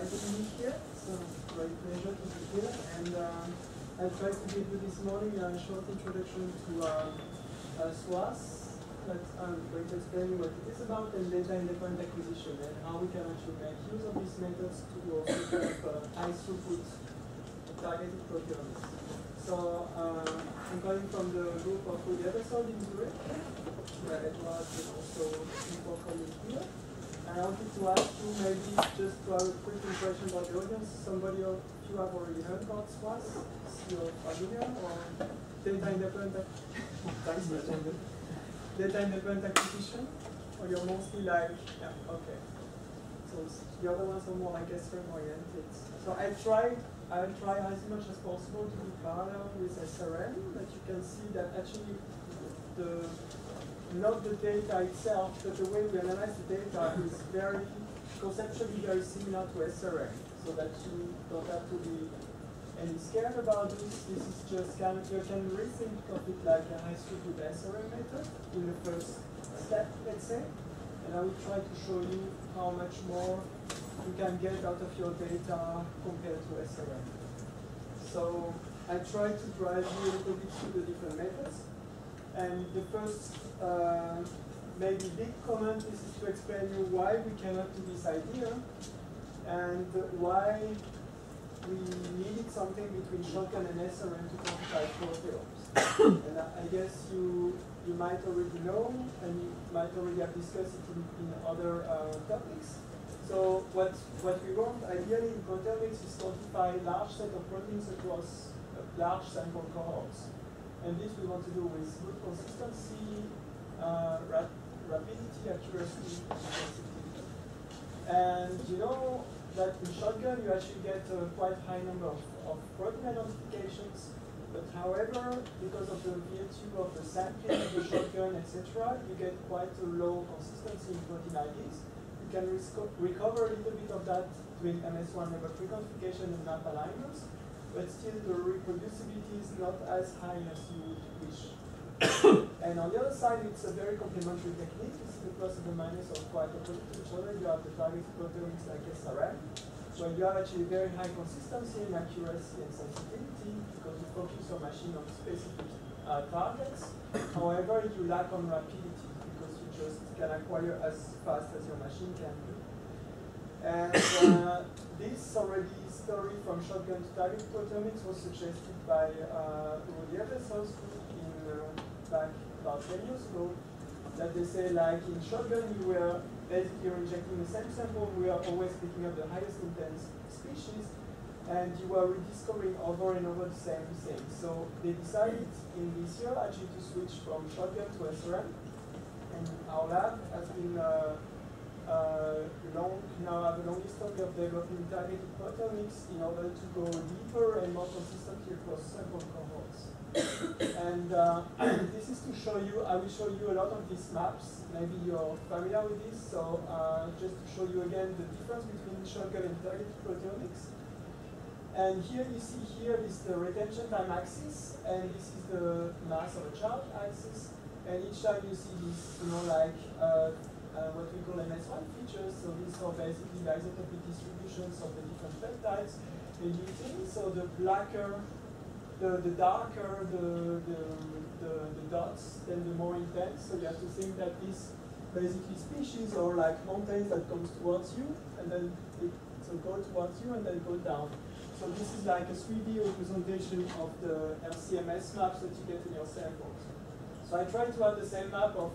inviting me here. A great pleasure to be here. And um, I'll try to give you this morning a short introduction to uh, uh, SWATH that I'm going to explain you what it is about and data independent acquisition and how we can actually make use of these methods to also develop uh, high throughput targeted proteomics. So uh, I'm coming from the group of Ruedi Aebersold in Zurich, where Edward is also before coming here. I wanted to ask you maybe just to have a quick impression about the audience. Somebody of you have already heard about SWATH? Is you familiar or data independent? Thanks, Data independent acquisition? Or you're mostly like, yeah, okay. So the other ones are more like SRM oriented. So I tried I'll try as much as possible to be parallel with SRM, but you can see that actually the not the data itself, but the way we analyze the data is very conceptually very similar to SRM, so that you don't have to be any scared about this. This is just kind of, you can rethink of it like a high throughput SRM method in the first step, let's say, and I will try to show you how much more you can get out of your data compared to SRM. So I try to drive you a little bit through the different methods. And the first uh, maybe big comment is to explain you why we cannot do this idea and why we needed something between shotgun and SRM to quantify proteomes. and I guess you you might already know and you might already have discussed it in, in other uh, topics. So what, what we want ideally in proteomics is quantify large set of proteins across large sample cohorts. And this we want to do with good consistency, uh, rap rapidity, accuracy, and you know that in shotgun you actually get a quite high number of, of protein identifications, but however, because of the virtue of the sampling of the shotgun, etc., you get quite a low consistency in protein IDs You can recover a little bit of that doing MS1 level preconfiguration and map alignments, but still the reproducibility is not as high as you would wish. and on the other side, it's a very complementary technique. It's the plus and the minus are quite opposite to each other. You have the target proteomics like SRM, where you have actually very high consistency and accuracy and sensitivity because you focus your machine on specific uh, targets. However, you lack on rapidity because you just can acquire as fast as your machine can do. And uh, this already story from shotgun to target proteomics was suggested by uh, Ruedi Aebersold in uh, back about 10 years ago, that they say like in shotgun you were basically injecting the same sample, we are always picking up the highest intense species, and you are rediscovering over and over the same thing. So they decided in this year actually to switch from shotgun to SRM, and our lab has been uh, long, now have a long history of developing targeted proteomics in order to go deeper and more consistently across several cohorts. and uh, this is to show you, I will show you a lot of these maps. Maybe you're familiar with this. So uh, just to show you again the difference between shotgun and targeted proteomics. And here you see here is the retention time axis, and this is the mass of a charge axis. And each time you see these, you know, like uh, uh, what we call MS1 features, so these are basically the isotopic distributions of the different peptides in eating. So the blacker, the, the darker the, the, the, the dots, then the more intense. So you have to think that these basically species are like mountains that comes towards you, and then it so go towards you and then go down. So this is like a 3D representation of the LCMS maps that you get in your samples. So I try to have the same map of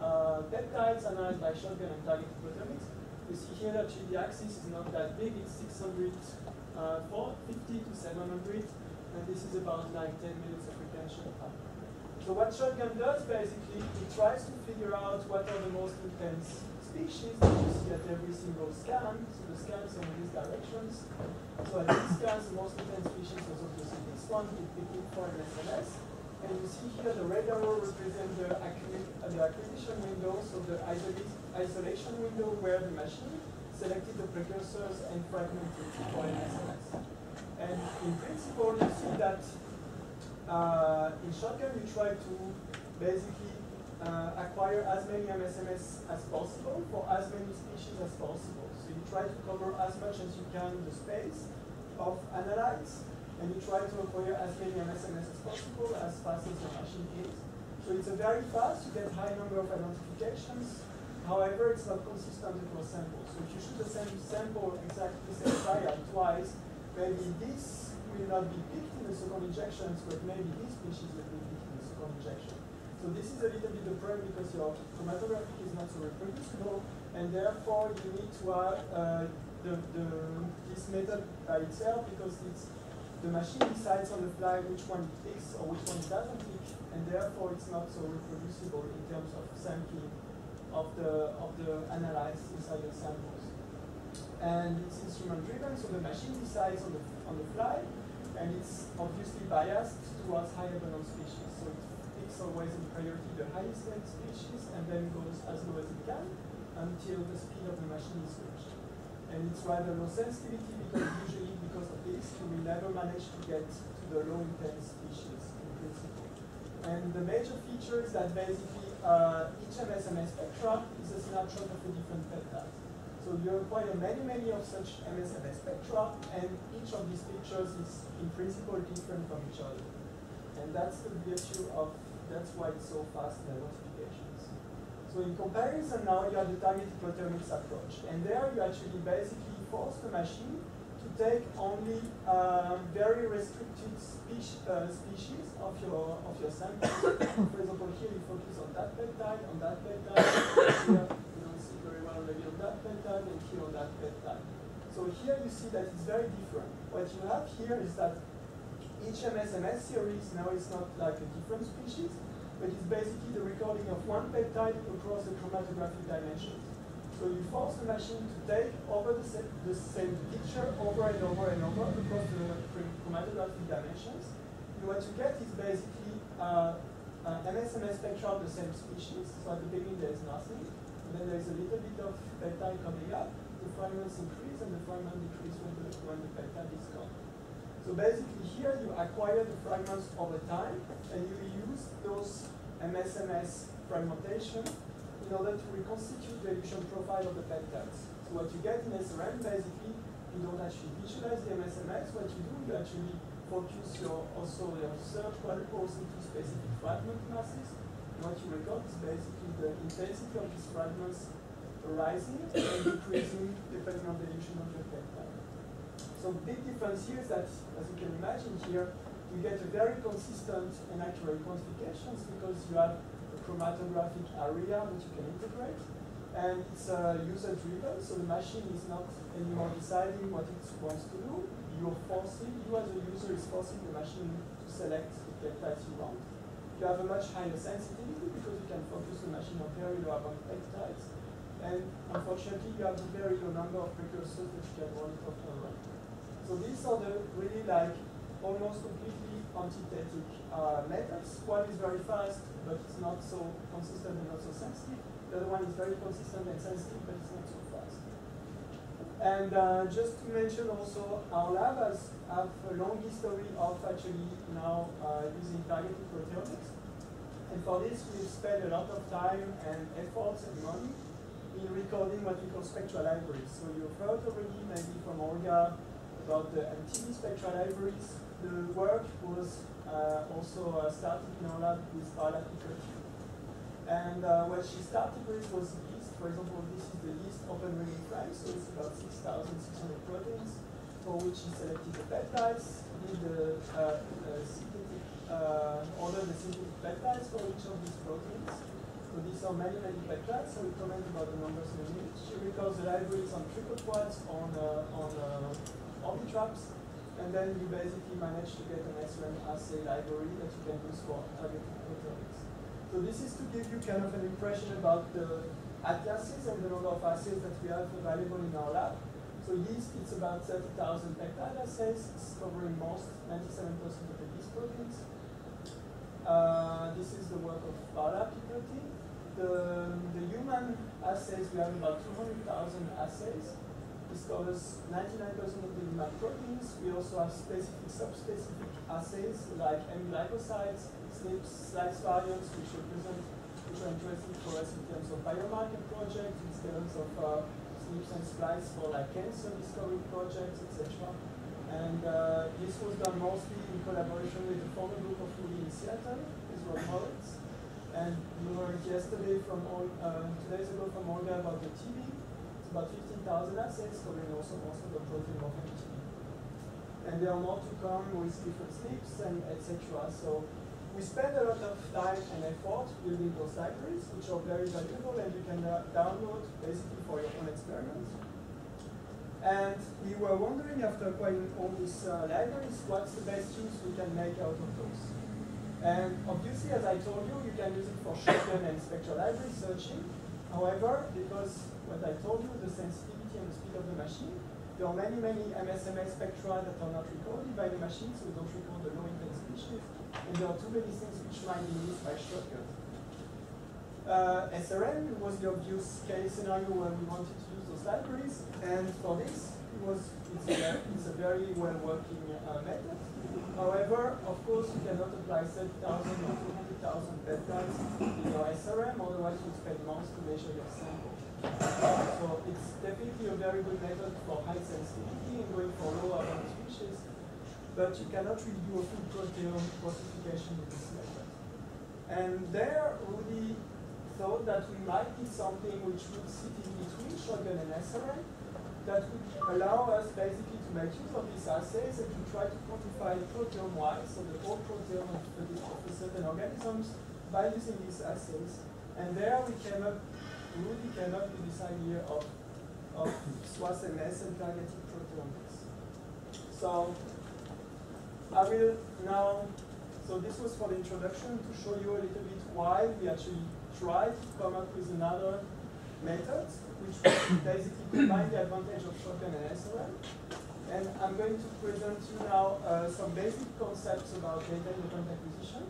uh, peptides analyzed by shotgun and targeted proteomics. You see here that the axis is not that big, it's 600, uh, 450 to 700, and this is about like 10 minutes of retention time. So what shotgun does basically, it tries to figure out what are the most intense species that you see at every single scan. So the scans are in these directions. So at these scans, the most intense species is obviously this one, the PIC4 and SNS. And you see here the red arrow represents the, the acquisition window, so the isolation window where the machine selected the precursors and fragmented for an. And in principle, you see that uh, in shotgun you try to basically uh, acquire as many MSMS as possible for as many species as possible. So you try to cover as much as you can the space of analytes, and you try to acquire as many MSMS as possible as fast as your machine is. So it's a very fast, you get high number of identifications, however, it's not consistent across samples. So if you shoot the same sample exactly the same trial twice, maybe this will not be picked in the second injections, but maybe this species will be picked in the second injection. So this is a little bit the problem because your chromatographic is not so reproducible, and therefore you need to have uh, the, the, this method by itself because it's the machine decides on the fly which one it picks or which one it doesn't pick, and therefore it's not so reproducible in terms of sampling of the of the analyzed inside your samples. And it's instrument driven, so the machine decides on the on the fly, and it's obviously biased towards higher abundance species. So it picks always in priority the highest end species and then goes as low as it can until the speed of the machine is reached. And it's rather low sensitivity because usually because of this you will never manage to get to the low intense species in principle. And the major feature is that basically uh, each MSMS spectra is a snapshot of a different peptide. So you acquire many, many of such MSMS spectra, and each of these pictures is in principle different from each other. And that's the virtue of that's why it's so fast in identifications. So in comparison now you have the targeted proteomics approach. And there you actually basically force the machine take only um, very restricted species, uh, species of your of your sample. For example, here you focus on that peptide, on that peptide, here you don't see very well maybe on that peptide, and here on that peptide. So here you see that it's very different. What you have here is that each MSMS series now is not like a different species, but it's basically the recording of one peptide across the chromatographic dimensions. So you force the machine to take over the, the same picture over and over and over across the chromatographic dimensions. And what you get is basically uh, an MSMS spectra of the same species. So at the beginning there is nothing, and then there is a little bit of peptide coming up. The fragments increase and the fragment decrease when the, when the peptide is gone. So basically here you acquire the fragments over time and you use those MSMS fragmentation in order to reconstitute the elution profile of the peptides. So what you get in SRM basically, you don't actually visualize the MSMS, what you do, you actually focus your also your search protocols into specific fragment masses. What you record is basically the intensity of these fragments rising and decreasing depending on the elution of the peptide. So the big difference here is that, as you can imagine here, you get a very consistent and accurate quantifications because you have chromatographic area that you can integrate. And it's uh, user driven, so the machine is not anymore deciding what it wants to do. You're forcing, you as a user is forcing the machine to select the peptides you want. You have a much higher sensitivity because you can focus the machine on very low amount of peptides. And unfortunately, you have a very low number of precursors that you can monitor run. So these are the really like almost completely antithetic uh, methods. One is very fast, but it's not so consistent and not so sensitive. The other one is very consistent and sensitive, but it's not so fast. And uh, just to mention also, our lab has have a long history of actually now uh, using targeted proteomics. And for this, we've spent a lot of time and efforts and money in recording what we call spectral libraries. So you've heard already maybe from Olga about the MTB spectral libraries. The work was also uh, started in our lab with Picotti. And uh, what she started with was yeast. For example, this is the yeast open reading frame, so it's about 6,600 proteins, for which she selected the peptides, did the uh, synthetic, uh, order the synthetic peptides for each of these proteins. So these are many, many peptides, so we comment about the numbers in a minute. She records the libraries on triple quads, on, uh, on the traps, and then you basically manage to get an SRM assay library that you can use for targeted proteomics. So this is to give you kind of an impression about the atlases and the number of assays that we have available in our lab. So yeast, it's about 30,000 peptide assays, covering most, 97% of the yeast proteins. Uh, this is the work of Paola Picotti. The, the human assays, we have about 200,000 assays. This covers 99% of the human proteins. We also have specific, subspecific assays like M glycosides, SNPs, splice variants, which represent which are interesting for us in terms of biomarker projects, in terms of uh, SNPs and splice for like cancer discovery projects, etc. And uh, this was done mostly in collaboration with the former group of Uli in Seattle, Rob Moritz. And you heard yesterday from all, uh, two days ago from Olga about the TB. About 15,000 assets covering also of the protein of. And there are more to come with different SNPs and etc. So we spend a lot of time and effort building those libraries, which are very valuable and you can uh, download basically for your own experiments. And we were wondering after acquiring all these uh, libraries, what's the best use we can make out of those? And obviously, as I told you, you can use it for shotgun and spectral library searching. However, because what I told you, the sensitivity and the speed of the machine, there are many, many MSMS spectra that are not recorded by the machine, so we don't record the low-intent species. And there are too many things which might be missed by shotgun. Uh, SRM was the obvious case scenario where we wanted to use those libraries, and for this, it was, it's, a, it's a very well-working uh, method. However, of course, you cannot apply 30,000 or 200,000 peptides in your SRM, otherwise you spend months to measure your sample. So it's definitely a very good method for high sensitivity and going for low amount species, but you cannot really do a full proteome classification with this method. And there, Ruedi thought that we might need something which would sit in between shotgun and SRM that would allow us basically to make use of these assays and to try to quantify proteome-wise, so the whole proteome of, of certain organisms by using these assays. And there we came up, came up with this idea of, of SWATH-MS and targeted proteomics. So I will now, so this was for the introduction to show you a little bit why we actually tried to come up with another method which basically combine the advantage of shotgun and SRM. And I'm going to present you now uh, some basic concepts about data-independent acquisition.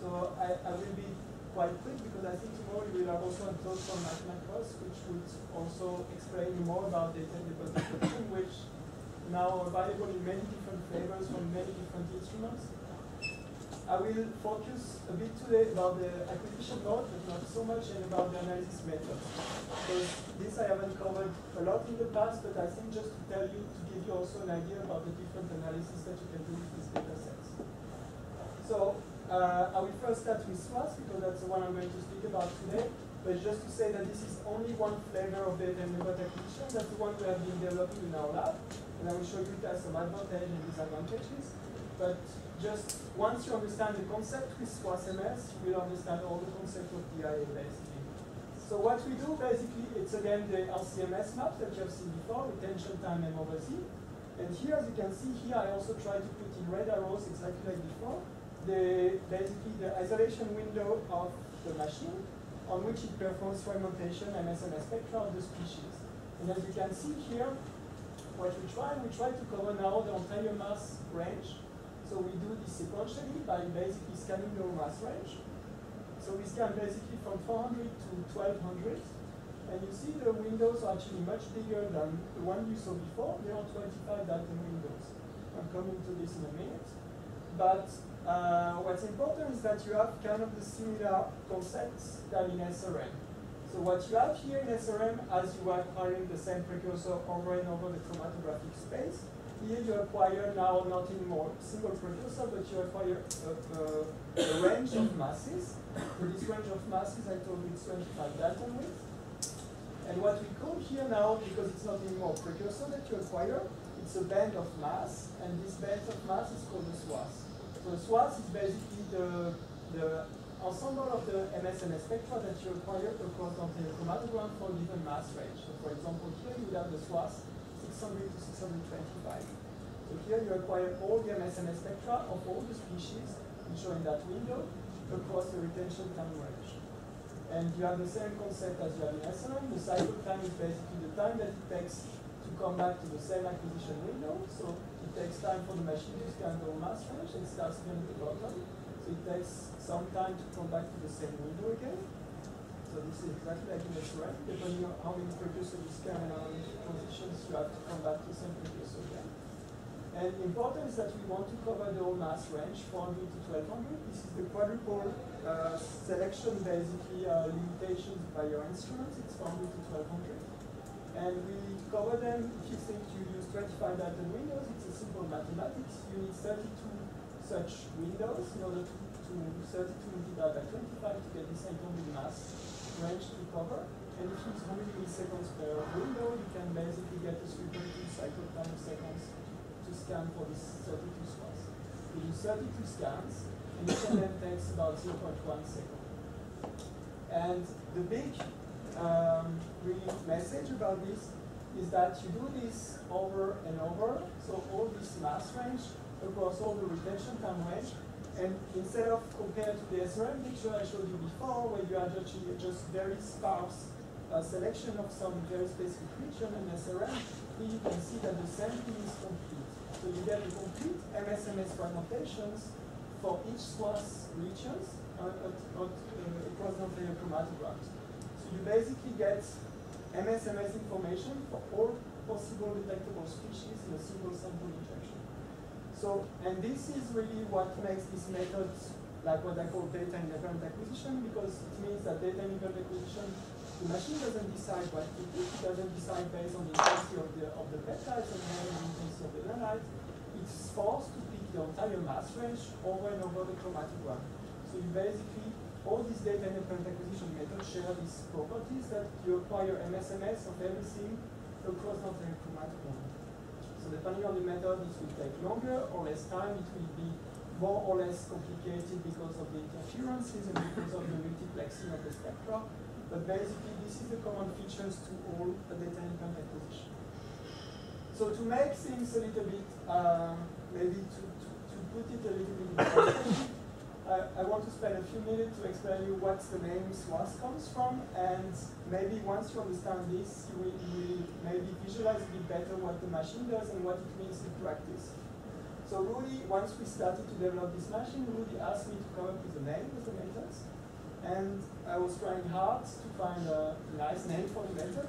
So I, I, will be quite quick because I think tomorrow you will have also a talk from Mathemacros, which would also explain more about data-independent acquisition, which now are available in many different flavors from many different instruments. I will focus a bit today about the acquisition mode, but not so much, and about the analysis method. Because this I haven't covered a lot in the past, but I think just to tell you, to give you also an idea about the different analysis that you can do with these data sets. So uh, I will first start with SWATH, because that's the one I'm going to speak about today. But just to say that this is only one flavor of data method acquisition. That's the one we have been developing in our lab. And I will show you it has some advantages and disadvantages. But just once you understand the concept with SWATH-MS, you will understand all the concept of DIA basically. So what we do basically, it's again the LCMS map that you have seen before, retention time and over Z. And here, as you can see here, I also try to put in red arrows exactly like before, the basically the isolation window of the machine on which it performs fragmentation and SMS spectra of the species. And as you can see here, what we try, we try to cover now the entire mass range so we do this sequentially by basically scanning the mass range. So we scan basically from 400 to 1200. And you see the windows are actually much bigger than the one you saw before. There are 25 data windows. I'm coming to this in a minute. But uh, what's important is that you have kind of the similar concepts than in SRM. So what you have here in SRM, as you are acquiring the same precursor over and over the chromatographic space, here you acquire now not anymore single precursor, but you acquire a, a, a, range of masses. For this range of masses, I told you it's 25 Dalton width. And what we call here now, because it's not anymore precursor that you acquire, it's a band of mass, and this band of mass is called the SWATH. So SWATH is basically the, the ensemble of the MSMS spectra that you acquire across the chromatogram for a given mass range. So for example, here you have the SWATH 600 to 625. So here you acquire all the MSMS spectra of all the species which are in that window across the retention time range. And you have the same concept as you have in SRM. The cycle time is basically the time that it takes come back to the same acquisition window. So it takes time for the machine to scan the mass range and starts again at the bottom. So it takes some time to come back to the same window again. So this is exactly like in SRM, depending on how many precursors you scan and how many transitions you have to come back to the same precursor again. And important is that we want to cover the whole mass range, 400 to 1200. This is the quadrupole uh, selection, basically uh, limitations by your instruments. It's 400 to 1200. And we cover them, if you think you use 25 data windows, it's a simple mathematics. You need 32 such windows in order to, to 32 multiplied by 25 to get the this 800 mass range to cover. And if you use 100 milliseconds per window, you can basically get a 3.2 cycle time of seconds to scan for this 32 spots. You use 32 scans, and each of them takes about 0.1 second. And the big um, message about this is that you do this over and over, so all this mass range across all the retention time range, and instead of compared to the SRM picture I showed you before, where you are actually just very sparse uh, selection of some very specific region and SRM, here you can see that the sampling is complete. So you get the complete MSMS fragmentations for each swath regions uh, at, at, uh, across the entire chromatograms you basically get MSMS information for all possible detectable species in a single sample injection. So, and this is really what makes this method like what I call data independent acquisition because it means that data independent acquisition, the machine doesn't decide what to do, it doesn't decide based on the intensity of the, of the peptides and the intensity of the nanite. It's forced to pick the entire mass range over and over the chromatogram. So you basically all these data independent acquisition methods share these properties that you acquire MSMS of everything across the entire chromatogram. So depending on the method, this will take longer or less time. It will be more or less complicated because of the interferences and because of the multiplexing of the spectra. But basically, this is the common features to all the data independent acquisition. So to make things a little bit, uh, maybe to, to, to put it a little bit in I, want to spend a few minutes to explain you what the name SWATH comes from, and maybe once you understand this, you will, you will maybe visualize a bit better what the machine does and what it means in practice. So Ruedi, once we started to develop this machine, Ruedi asked me to come up with a name of the methods, and I was trying hard to find a nice name for the method.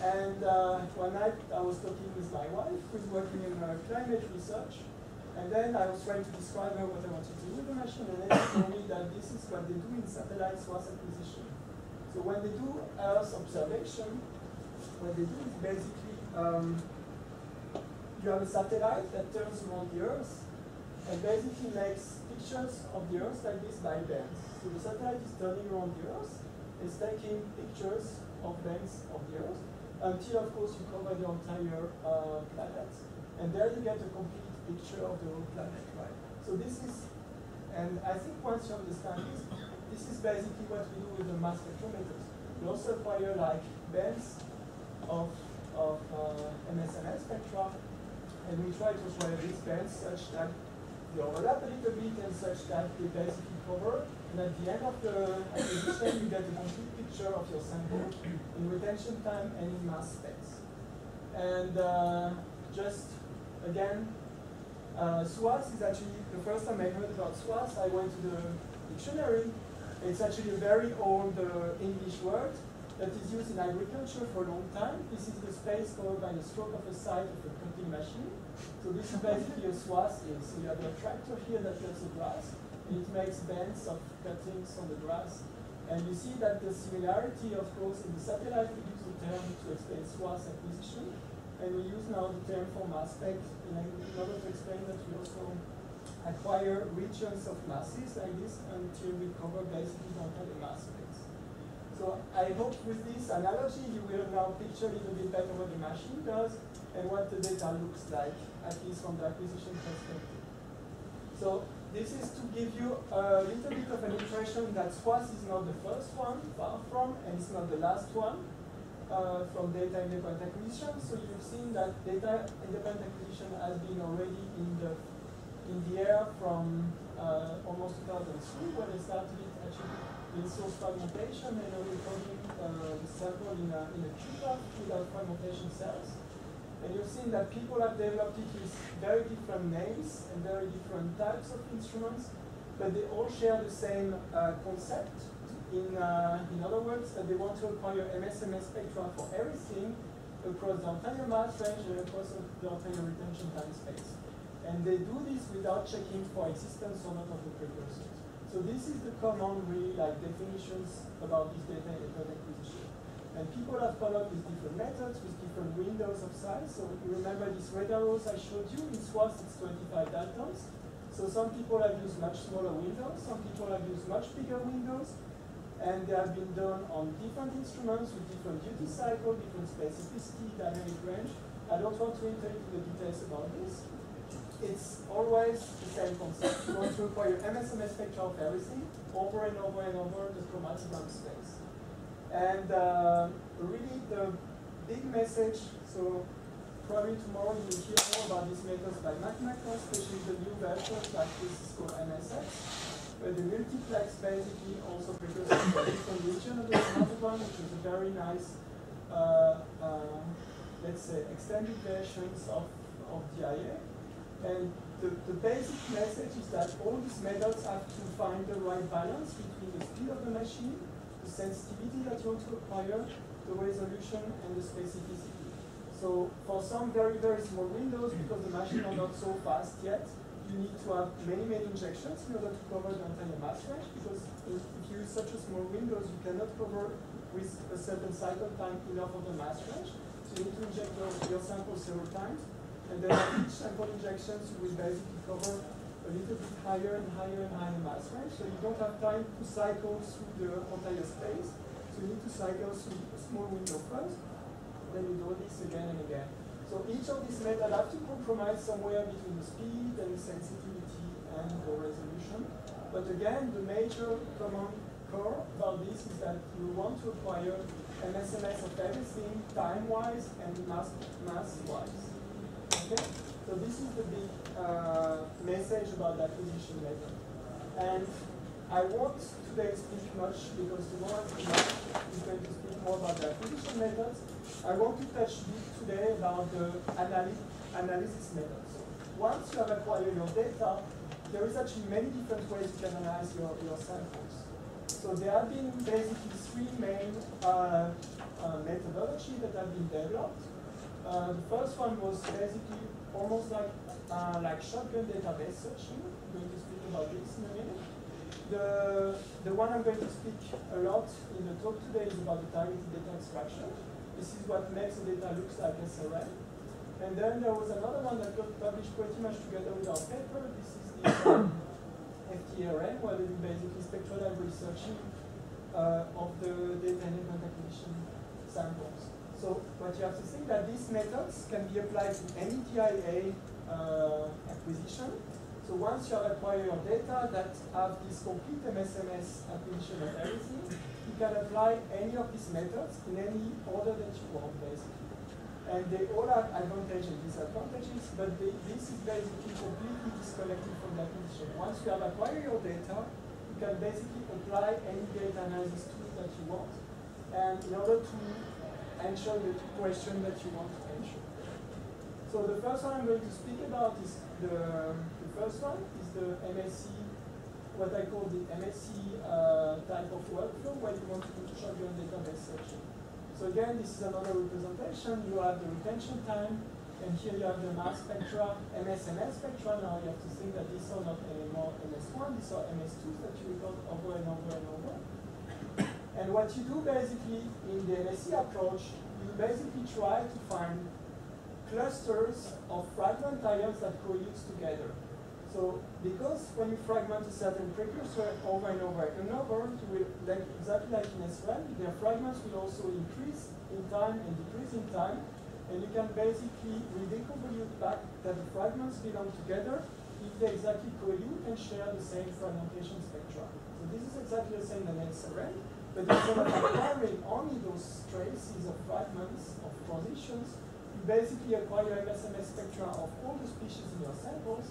And uh, one night I was talking with my wife, who's working in uh, climate research, and then I was trying to describe her what I wanted to do with the machine, and then she told me that this is what they do in satellite swath acquisition. So when they do Earth observation, what they do is basically um, you have a satellite that turns around the Earth and basically makes pictures of the Earth like this by bands. So the satellite is turning around the Earth, it's taking pictures of bands of the Earth until, of course, you cover the entire uh, planet. And there you get a complete picture of the whole planet, right? So this is, and I think once you understand this, this is basically what we do with the mass spectrometers. We also acquire like bands of, of uh, MSMS spectra, and we try to acquire these bands such that they overlap a little bit and such that they basically cover, and at the end of the acquisition, you get a complete picture of your sample in retention time and in mass space. And uh, just again, uh, SWATH is actually, the first time I heard about SWATH, I went to the dictionary. It's actually a very old uh, English word that is used in agriculture for a long time. This is the space covered by the stroke of a scythe of a cutting machine. So this is basically a SWATH. So you have a tractor here that cuts the grass, and it makes bands of cuttings on the grass. And you see that the similarity, of course, in the satellite, we use the term to explain SWATH acquisition. And we use now the term for mass spec in, order to explain that we also acquire regions of masses like this until we cover basically the mass space. So I hope with this analogy you will now picture a little bit better what the machine does and what the data looks like, at least from the acquisition perspective. So this is to give you a little bit of an impression that SWATH is not the first one, far from, and it's not the last one uh, from data independent acquisition. So you've seen that data independent acquisition has been already in the in the air from uh, almost 2003 when they started actually in source fragmentation and recording uh, the sample in a, in a cube without fragmentation cells. And you've seen that people have developed it with very different names and very different types of instruments, but they all share the same uh, concept in, uh, in other words, that they want to acquire MSMS spectra for everything across the entire mass range and across the entire retention time space. And they do this without checking for existence or not of the precursors. So this is the common really like definitions about this data electron acquisition. And people have come up with different methods, with different windows of size. So you remember these red arrows I showed you, in SWATH it's 25 daltons. So some people have used much smaller windows, some people have used much bigger windows, and they have been done on different instruments with different duty cycle, different specificity, dynamic range. I don't want to enter into the details about this. It's always the same concept. You want to require MSMS spectra of everything over and over and over the chromatogram space. And uh, really the big message, so probably tomorrow you will hear more about these methods by McMaster, especially the new version like this is called MSX, where the multiplex basically also produces different region of the chromatogram, which is a very nice, uh, uh, let's say, extended versions of, of DIA. And the, the basic message is that all these methods have to find the right balance between the speed of the machine the sensitivity that you want to acquire, the resolution, and the specificity. So for some very, very small windows, because the machines are not so fast yet, you need to have many, many injections in order to cover the entire mass range, because if you use such a small windows, you cannot cover with a certain cycle time enough of the mass range. So you need to inject your, your sample several times, and then each sample injections, you will basically cover a little bit higher and higher and higher mass range, so you don't have time to cycle through the entire space. So you need to cycle through a small window first, then you do this again and again. So each of these methods have to compromise somewhere between the speed and the sensitivity and the resolution. But again, the major common core about this is that you want to acquire an SMS of everything time-wise and mass-wise. Okay? So this is the big uh, message about the acquisition method. And I won't today speak much because tomorrow is going to more about the acquisition methods. I want to touch today about the analysis methods. Once you have acquired your data, there is actually many different ways you can analyze your, your samples. So there have been basically three main uh, uh, methodologies that have been developed. Uh, the first one was basically almost like uh, like shotgun database searching. I'm going to speak about this in a minute. The, the one I'm going to speak a lot in the talk today is about the targeted data extraction. This is what makes the data looks like SRM. And then there was another one that got published pretty much together with our paper. This is the FTRM, where they basically spectral library searching uh, of the data element acquisition samples. So what you have to think that these methods can be applied to any DIA uh, acquisition. So once you have acquired your data that have this complete MSMS acquisition of everything, you can apply any of these methods in any order that you want, basically. And they all have advantages and disadvantages, but they, this is basically completely disconnected from the acquisition. Once you have acquired your data, you can basically apply any data analysis tool that you want. And in order to answer the question that you want to answer. So the first one I'm going to speak about is the, the first one is the MSE, what I call the MSE uh, type of workflow where you want to do shotgun database searching. So again, this is another representation. You have the retention time, and here you have the mass spectra, MSMS spectra. Now you have to think that these are not anymore MS1, these are MS2s that you record over and over and over. And what you do basically in the MSE approach, you basically try to find clusters of fragment ions that coalesce together. So because when you fragment a certain precursor over and over and over, you will, like, exactly like in SRM, their fragments will also increase in time and decrease in time. And you can basically redeconvolute back that the fragments belong together if they exactly coalesce and share the same fragmentation spectra. So this is exactly the same as SRM. But instead of acquiring only those traces of fragments of positions, you basically acquire MSMS spectra of all the species in your samples,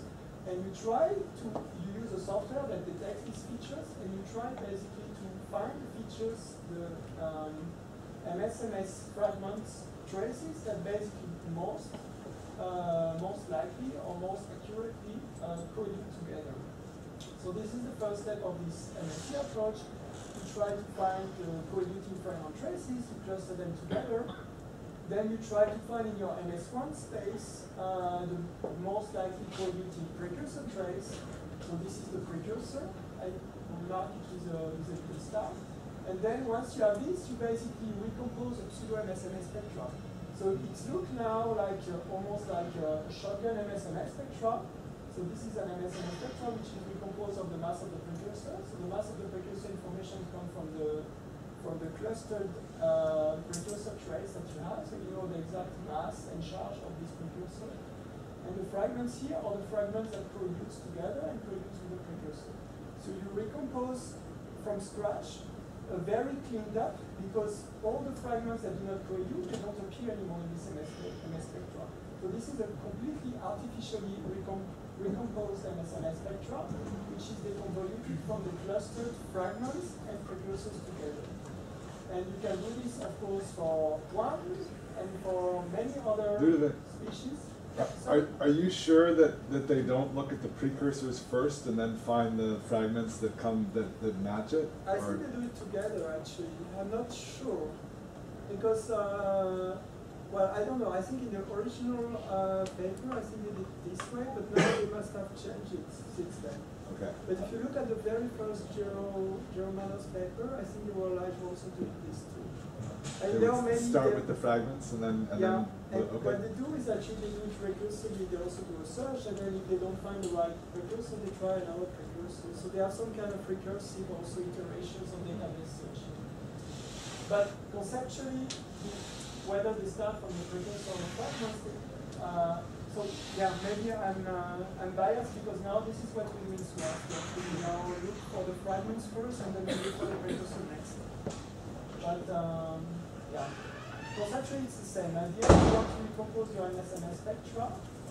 and you try to, you use a software that detects these features, and you try basically to find the features, the um, MSMS fragments traces that basically most, uh, most likely or most accurately uh, collude together. So this is the first step of this MSE approach to try to find the uh, coeluting fragment traces, to cluster them together. Then you try to find in your MS1 space uh, the most likely coeluting precursor trace. So this is the precursor. I mark it with a, with a star. And then once you have this, you basically recompose a pseudo-MSMS spectra. So it looks now like uh, almost like a shotgun MSMS spectra. So this is an MSMS spectra which is recomposed of the mass of the precursor. So the mass of the precursor information comes from the from the clustered uh, precursor trace that you have. So you know the exact mass and charge of this precursor. And the fragments here are the fragments that produce together and produce with the precursor. So you recompose from scratch uh, very cleaned up because all the fragments that do not commute, they don't appear anymore in this MS, MS spectra. So this is a completely artificially recom recomposed MSMS spectra, which is deconvoluted from the clustered fragments and precursors together. And you can do this, of course, for one and for many other species. Are, are you sure that, that they don't look at the precursors first and then find the fragments that come that, that match it? I or? think they do it together actually. I'm not sure. Because, uh, well, I don't know. I think in the original uh, paper, I think they did it this way, but now they must have changed it since then. Okay. But if you look at the very first Geromanos paper, I think they were alive also doing this too. And there are many start with the fragments and then and yeah. then and okay. what they do is actually they use recursively, they also do a search and then if they don't find the right precursor they try another precursor. So they have some kind of recursive also iterations on the database searching. But conceptually whether they start from the precursor or the fragments uh, so yeah, maybe I'm uh, I'm biased because now this is what we do in SWATH. We now look for the fragments first and then we look for the precursor next. But um, yeah, conceptually it's the same. Idea you want to recompose your MSMS spectra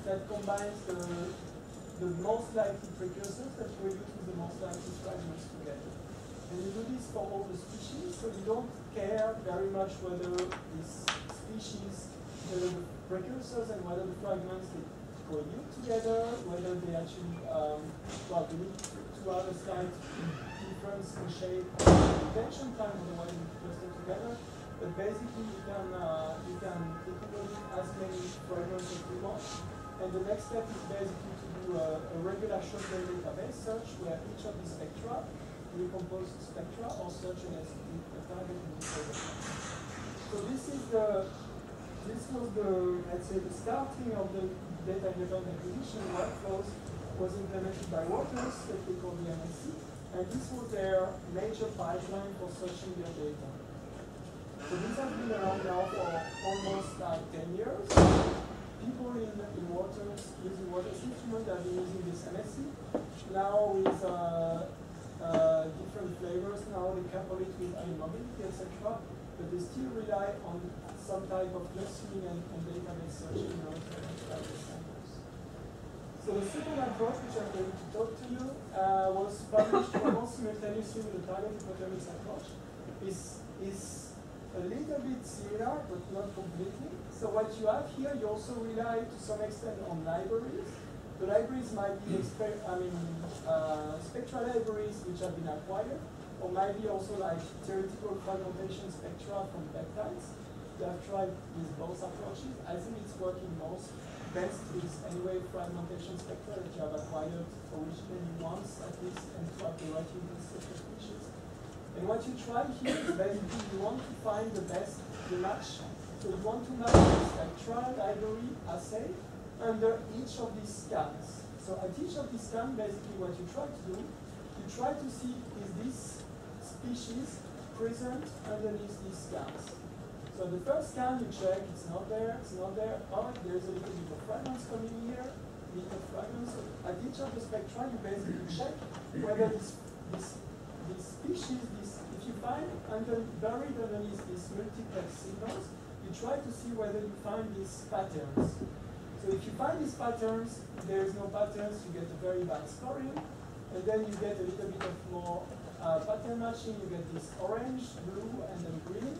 that combines the the most likely precursors that you use with the most likely fragments together. And you do this for all the species, so you don't care very much whether this species, precursors and whether the fragments they commute together, whether they actually, um, well, they need to have a slight difference in shape and retention time, otherwise you cluster together. But basically, you can uh, you can include as many fragments as you want. And the next step is basically to do a, a regular shotgun database search where each of the spectra, recomposed spectra, or search an a target in So this is the this was the let's say the starting of the data driven acquisition workflows was implemented by Waters that we call the MSE and this was their major pipeline for searching their data. So this has been around now for almost like 10 years. People in, in Waters, using Waters instrument have been using this MSE. Now with uh, uh, different flavors, now they couple it with mobility, etc. But they still rely on some type of clustering and, and database searching in order to the samples. So the second approach, which I'm going to talk to you, uh, was published almost simultaneously with the targeted proteomics approach. Is is a little bit similar, but not completely. So what you have here, you also rely to some extent on libraries. The libraries might be, I mean, uh, spectral libraries which have been acquired, or maybe also like theoretical fragmentation spectra from peptides. You have tried with both approaches. I think it's working most best is anyway fragmentation spectra that you have acquired originally once at least and to the right user species. And what you try here is basically you want to find the best, the match. So you want to match the spectral library assay under each of these scans. So at each of these scans, basically what you try to do, you try to see is this species present underneath these scans. So the first scan you check, it's not there, it's not there. Oh, there's a little bit of fragments coming here, little fragments. At each of the spectra, you basically check whether this, this, this species, this, if you find under, buried underneath these multiplex signals, you try to see whether you find these patterns. So if you find these patterns, there is no patterns, you get a very bad scoring, and then you get a little bit of more uh, pattern matching, you get this orange, blue, and then green.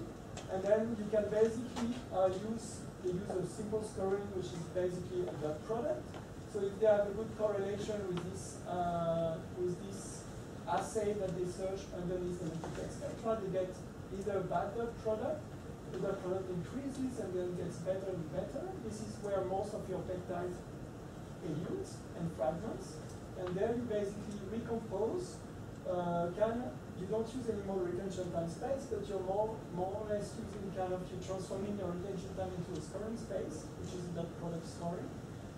And then you can basically uh, use the use of simple scoring, which is basically a dot product. So if they have a good correlation with this uh, with this assay that they search underneath the multiplex spectra, they get either a bad dot product the dot product increases and then gets better and better. This is where most of your peptides elute and fragments. And then you basically recompose, uh, you don't use any more retention time space, but you're more, more or less using kind of, you're transforming your retention time into a scoring space, which is dot product scoring.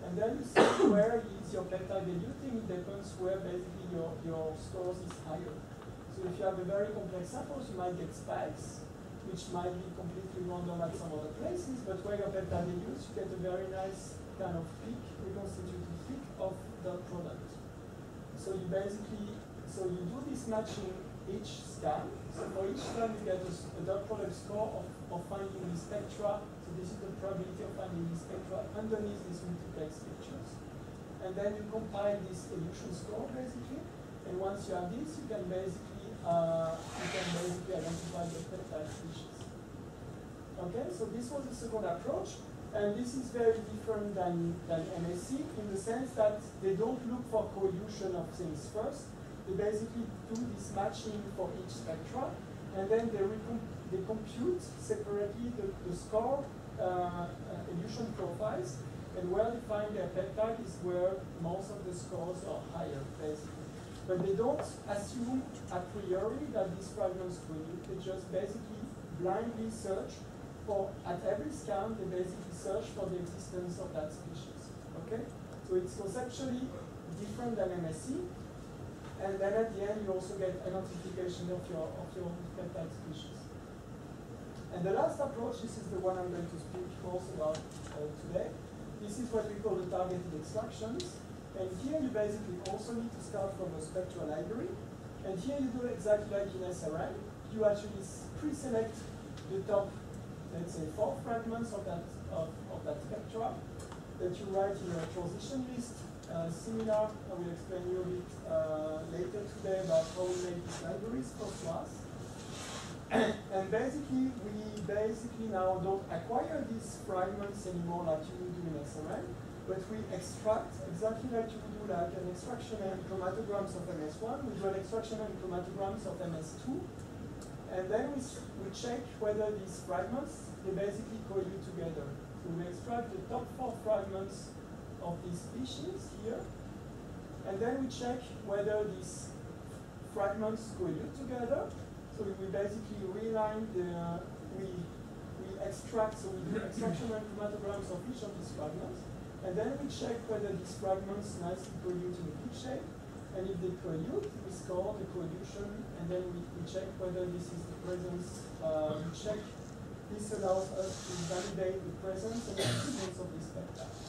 And then you see where is your peptide eluting, it depends where basically your, your scores is higher. So if you have a very complex sample, you might get spikes, which might be completely random at some other places, but where your peptide elutes, you get a very nice kind of peak, reconstituted peak of the product. So you basically, so you do this matching each scan. So for each scan you get a, a dot product score of, of finding the spectra. So this is the probability of finding the spectra underneath these multiplex pictures. And then you compile this elution score basically. And once you have this, you can basically uh, you can basically identify the peptide species. Okay, so this was the second approach. And this is very different than, than MSE in the sense that they don't look for coelution of things first. They basically do this matching for each spectra, and then they, they compute separately the, the score uh, uh, elution profiles, and where they find their peptide is where most of the scores are higher, basically. But they don't assume a priori that these fragments coelute, they just basically blindly search for, at every scan, they basically search for the existence of that species. Okay? So it's conceptually different than MSE. And then at the end, you also get identification of your, of your peptide species. And the last approach, this is the one I'm going to speak most about uh, today. This is what we call the targeted extractions. And here you basically also need to start from a spectral library. And here you do exactly like in SRM. You actually pre-select the top let's say, four fragments of that, of, of that spectra that you write in a transition list. Uh, similar, I will explain you a bit uh, later today about how we make these libraries for class. and basically, we basically now don't acquire these fragments anymore like you would do in SRM, but we extract exactly like you would do like an extraction and chromatograms of MS1, we do an extraction and chromatograms of MS2, and then we, we check whether these fragments, they basically coalesce together. So we extract the top four fragments of these species here, and then we check whether these fragments coalesce together. So we basically realign the, uh, we, we extract, so we do extraction and chromatograms of each of these fragments, and then we check whether these fragments nicely coalesce in a peak shape, and if they coelute, we score the coelution, and then we, we check whether this is the presence, uh, we check, this allows us to validate the presence and the existence of this peptide.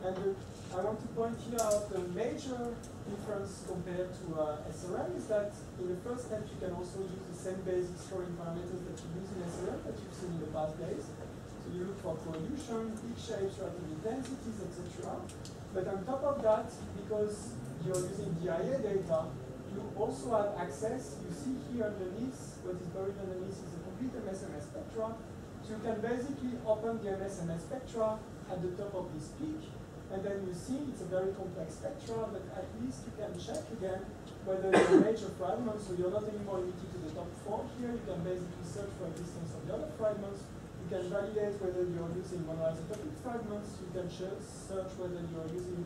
And the, I want to point here out the major difference compared to uh, SRM is that in the first step you can also use the same basic scoring parameters that you use in SRM that you've seen in the past days. So you look for coelution, peak shapes, relative intensities, etc. But on top of that, because you're using DIA data, you also have access, you see here underneath, what is buried underneath is a complete MSMS spectra. So you can basically open the MSMS spectra at the top of this peak, and then you see it's a very complex spectra, but at least you can check again whether the major fragments, so you're not anymore limited to the top four here, you can basically search for existence of the other fragments, you can validate whether you're using monoisotopic fragments, you can search whether you're using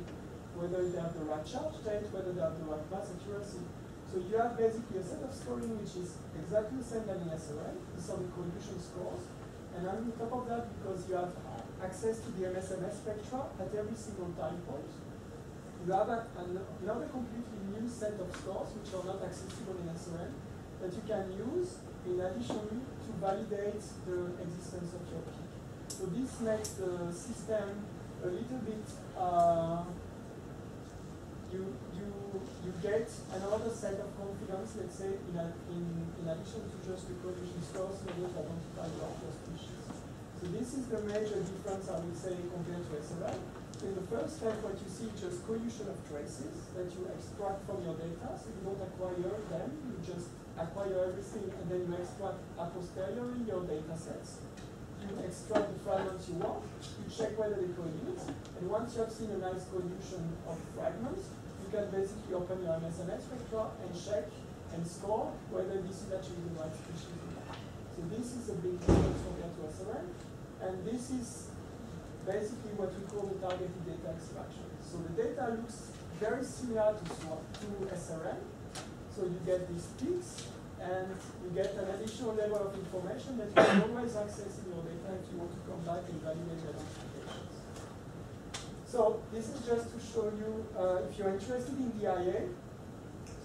whether they have the right charge state, whether they have the right mass accuracy. So you have basically a set of scoring which is exactly the same as in are the coelution scores. And on top of that, because you have access to the MSMS spectra at every single time point, you have a, an, another completely new set of scores which are not accessible in SRM that you can use in addition to validate the existence of your peak. So this makes the system a little bit uh, you, you, you get another set of confidence, let's say, in, a, in, in addition to just the coelution scores in identify your species. So this is the major difference, I would say, compared to SRM. In the first step, what you see is just coelution of traces that you extract from your data. So you don't acquire them, you just acquire everything and then you extract a posteriori your data sets. You extract the fragments you want, you check whether they coalesce, and once you have seen a nice coelution of fragments, you can basically open your MSMS spectra and check and score whether this is actually the right species. So this is a big difference compared to SRM. And this is basically what we call the targeted data extraction. So the data looks very similar to, to SRM. So you get these peaks, and you get an additional level of information that you can always access in your data if you want to come back and validate the identifications. So this is just to show you, uh, if you're interested in DIA,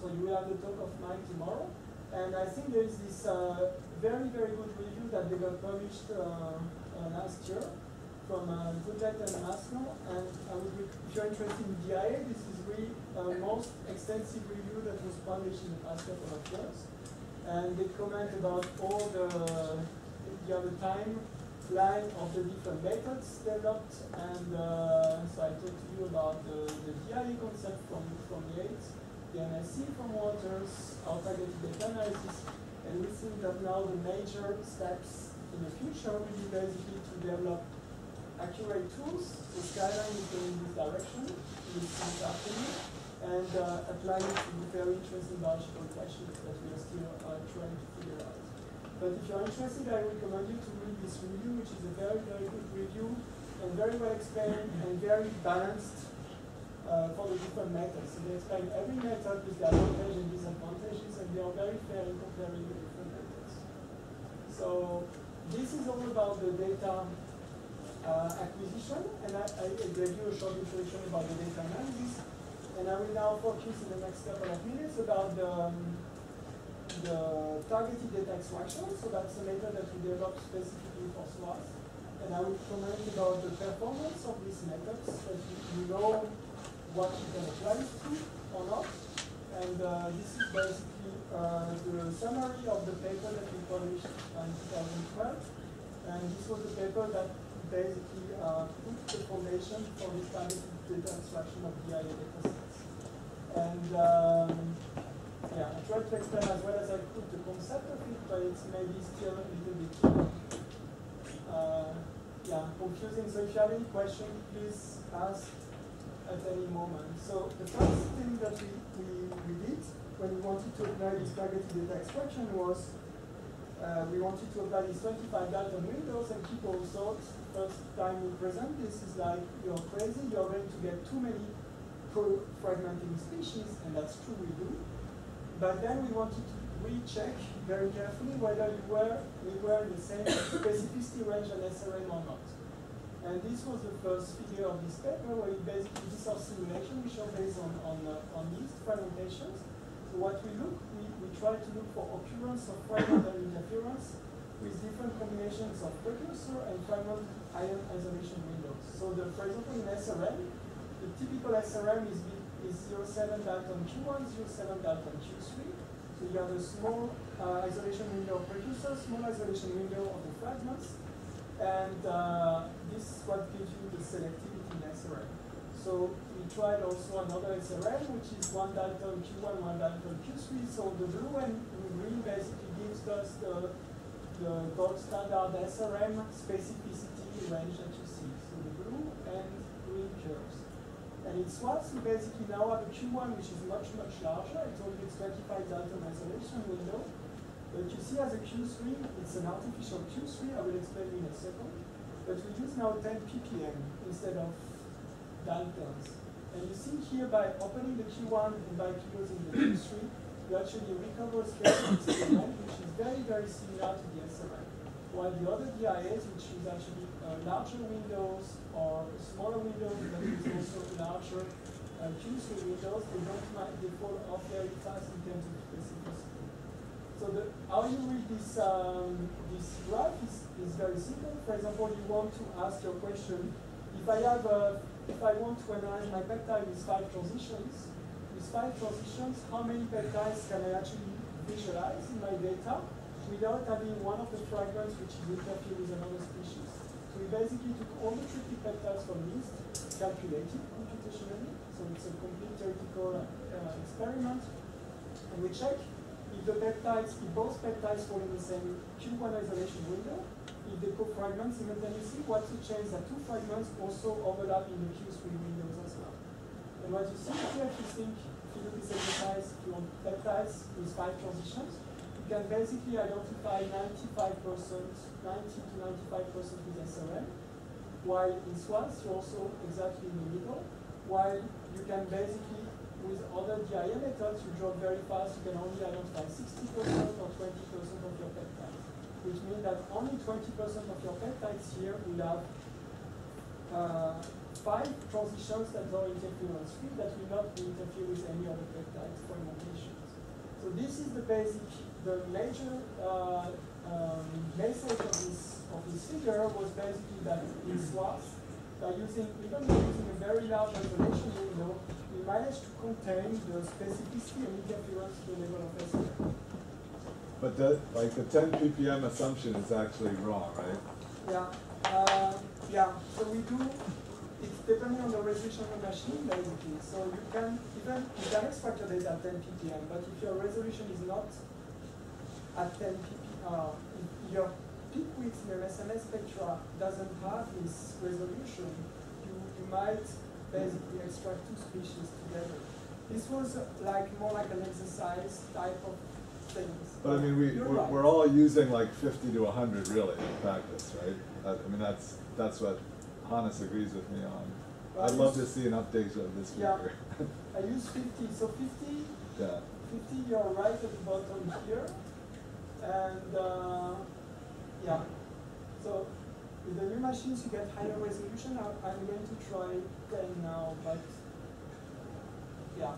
so you will have the talk of mine tomorrow. And I think there is this uh, very, very good review that they got published uh, uh last year from uh, Goodlett and Masselon. And I would, if you're interested in DIA, this is the uh, most extensive review that was published in the past couple of years. And they comment about all the, the other time line of the different methods developed. And uh, so I talked to you about the, the DIA concept from, from Yates the MSE from Waters, our targeted data analysis, and we think that now the major steps in the future will be basically to develop accurate tools. So Skyline is going in this direction, this afternoon, and uh, applying it to very interesting biological questions that we are still uh, trying to figure out. But if you're interested, I recommend you to read this review, which is a very, very good review, and very well explained, and very balanced uh, for the different methods. So they explain every method with their advantages and disadvantages, and they are very fair in comparing the different methods. So this is all about the data uh, acquisition, and I, I, gave you a short introduction about the data analysis, and I will now focus in the next couple of minutes about the, um, the targeted data extraction. So that's a method that we developed specifically for SWATH. And I will comment about the performance of these methods, that you know what you can apply it to or not. And uh, this is basically uh, the summary of the paper that we published in 2012. And this was the paper that basically uh, put the foundation for this kind of data extraction of DIA data sets. And um, yeah, I tried to explain as well as I could the concept of it, but it's maybe still a little bit uh, yeah, confusing. So if you have any questions, please ask at any moment. So the first thing that we, we, we did when we wanted to apply this targeted data extraction was uh, we wanted to apply this 25 Dalton windows and people thought first time we present this is like you're crazy, you're going to get too many fragmenting species, and that's true we do. But then we wanted to recheck very carefully whether you were, we were in the same specificity range as SRM or not. And this was the first figure of this paper where we basically, this is our simulation we show based on, on, uh, on these fragmentations. So what we look, we, we try to look for occurrence of fragmentary interference with different combinations of precursor and fragment ion isolation windows. So the, for example, in SRM, the typical SRM is, is 07 Dalton Q1, 07 Dalton Q3. So you have a small uh, isolation window of precursor, small isolation window of the fragments, and uh, this is what gives you the selectivity in SRM. So we tried also another SRM, which is one Dalton Q1, one Dalton Q3. So the blue and green basically gives us the, the gold standard SRM specificity range that you see. So the blue and green curves. And in SWATH, we basically now have a Q1, which is much, much larger. It's only 25 Dalton isolation window. But you see as a Q3, it's an artificial Q3, I will explain in a second. But we use now 10 ppm instead of Daltons. And you see here by opening the Q1 and by closing the Q3, you actually recover stress experiment, which is very, very similar to the SRM. While the other DIAs, which is actually uh, larger windows or smaller windows, but is also larger uh, Q3 windows, they don't they fall off very fast in terms of specificity. So the, how you read this, um, this graph is, is very simple. For example, you want to ask your question, if I have a, if I want to analyze my peptide with five transitions, with five transitions, how many peptides can I actually visualize in my data without having one of the fragments which is interfere with another species? So we basically took all the tryptic peptides from list, calculated computationally, so it's a complete theoretical uh, experiment, and we check if the peptides, if both peptides fall in the same Q1 isolation window, if they co-fragment simultaneously, what's the chance that two fragments also overlap in the Q3 windows as well? And what you see here, if you think, if you look at exercise, if peptides with five transitions, you can basically identify 95%, 90 to 95% with SRM, while in SWATH you're also exactly in the middle, while you can basically, with other DIA methods, you drop very fast, you can only identify 60% or 20% of your peptides, which means that only 20% of your peptides here will have uh, five transitions that are interference free that will not interfere with any other peptides for mutations. So this is the basic, the major uh, um, message of this of this figure was basically that in SWATH, by using even using a very large resolution window, managed to contain the specificity and interference to the level of SRM. But the, like the 10 ppm assumption is actually wrong, right? Yeah, uh, yeah. So we do. It's depending on the resolution of the machine, basically. So you can even you can extract your data at 10 ppm, but if your resolution is not at 10 ppm, uh, if your peak width in your SMS spectra doesn't have this resolution, you, you might basically extract two species together. This was uh, like more like an exercise type of things. But I mean, we, You're we're, right. we're all using like 50 to 100 really in practice, right? I, I mean, that's, that's what Hannes agrees with me on. Well, I'd love to see an update of this Yeah. figure. I use 50, so 50 yeah. 50, you're right at the bottom here. And uh, yeah, so with the new machines, you get higher resolution. I, I'm going to try 10 now, but yeah.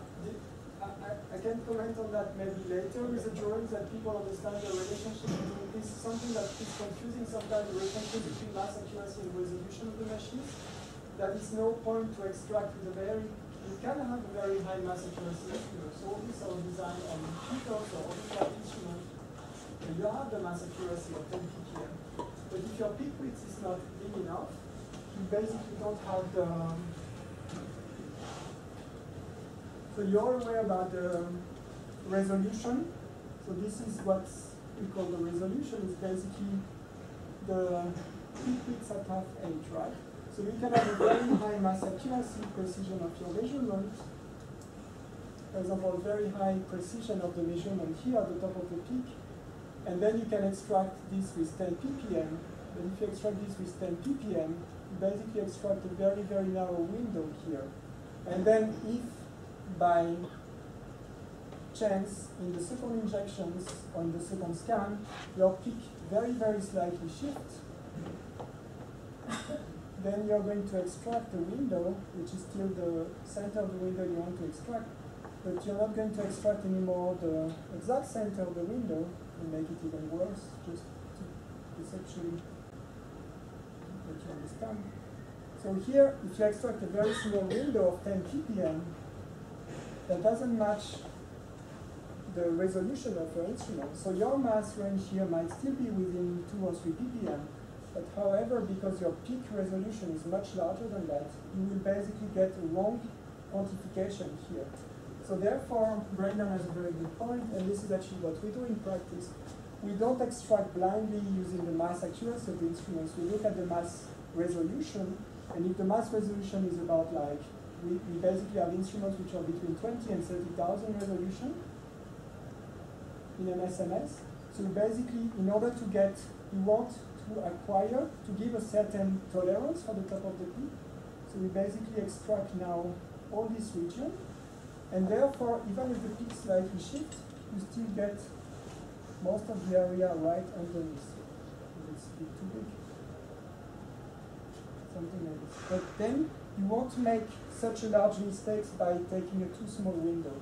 I, I, can comment on that maybe later with the drawings that people understand the relationship between this is something that is confusing sometimes the relationship between mass accuracy and resolution of the machines. That is no point to extract with a very you can have a very high mass accuracy. So all these are designed on keytones or other instruments. You have the mass accuracy of 10 ppm. But if your peak width is not big enough, you basically don't have the. So you're aware about the resolution. So this is what we call the resolution. It's basically the peak width at half age, right? So you can have a very high mass accuracy precision of your measurement. For example, very high precision of the measurement here at the top of the peak. And then you can extract this with 10 ppm. But if you extract this with 10 ppm, you basically extract a very, very narrow window here. And then if by chance in the second injections or in the second scan, your peak very, very slightly shifts, then you're going to extract the window, which is still the center of the window you want to extract, but you're not going to extract anymore the exact center of the window and make it even worse, just to conceptually let you understand. So here, if you extract a very small window of 10 ppm, that doesn't match the resolution of your instrument. So your mass range here might still be within 2 or 3 ppm, but however, because your peak resolution is much larger than that, you will basically get a wrong quantification here. So therefore, Brendan has a very good point, and this is actually what we do in practice. We don't extract blindly using the mass accuracy of the instruments. We look at the mass resolution, and if the mass resolution is about like, we, we basically have instruments which are between 20 and 30,000 resolution in an SMS. So basically, in order to get, you want to acquire, to give a certain tolerance for the top of the peak. So we basically extract now all this region, and therefore, even if the peak slightly shifts, you still get most of the area right underneath. It's a bit too big. Something like this. But then you won't make such a large mistakes by taking a too small window.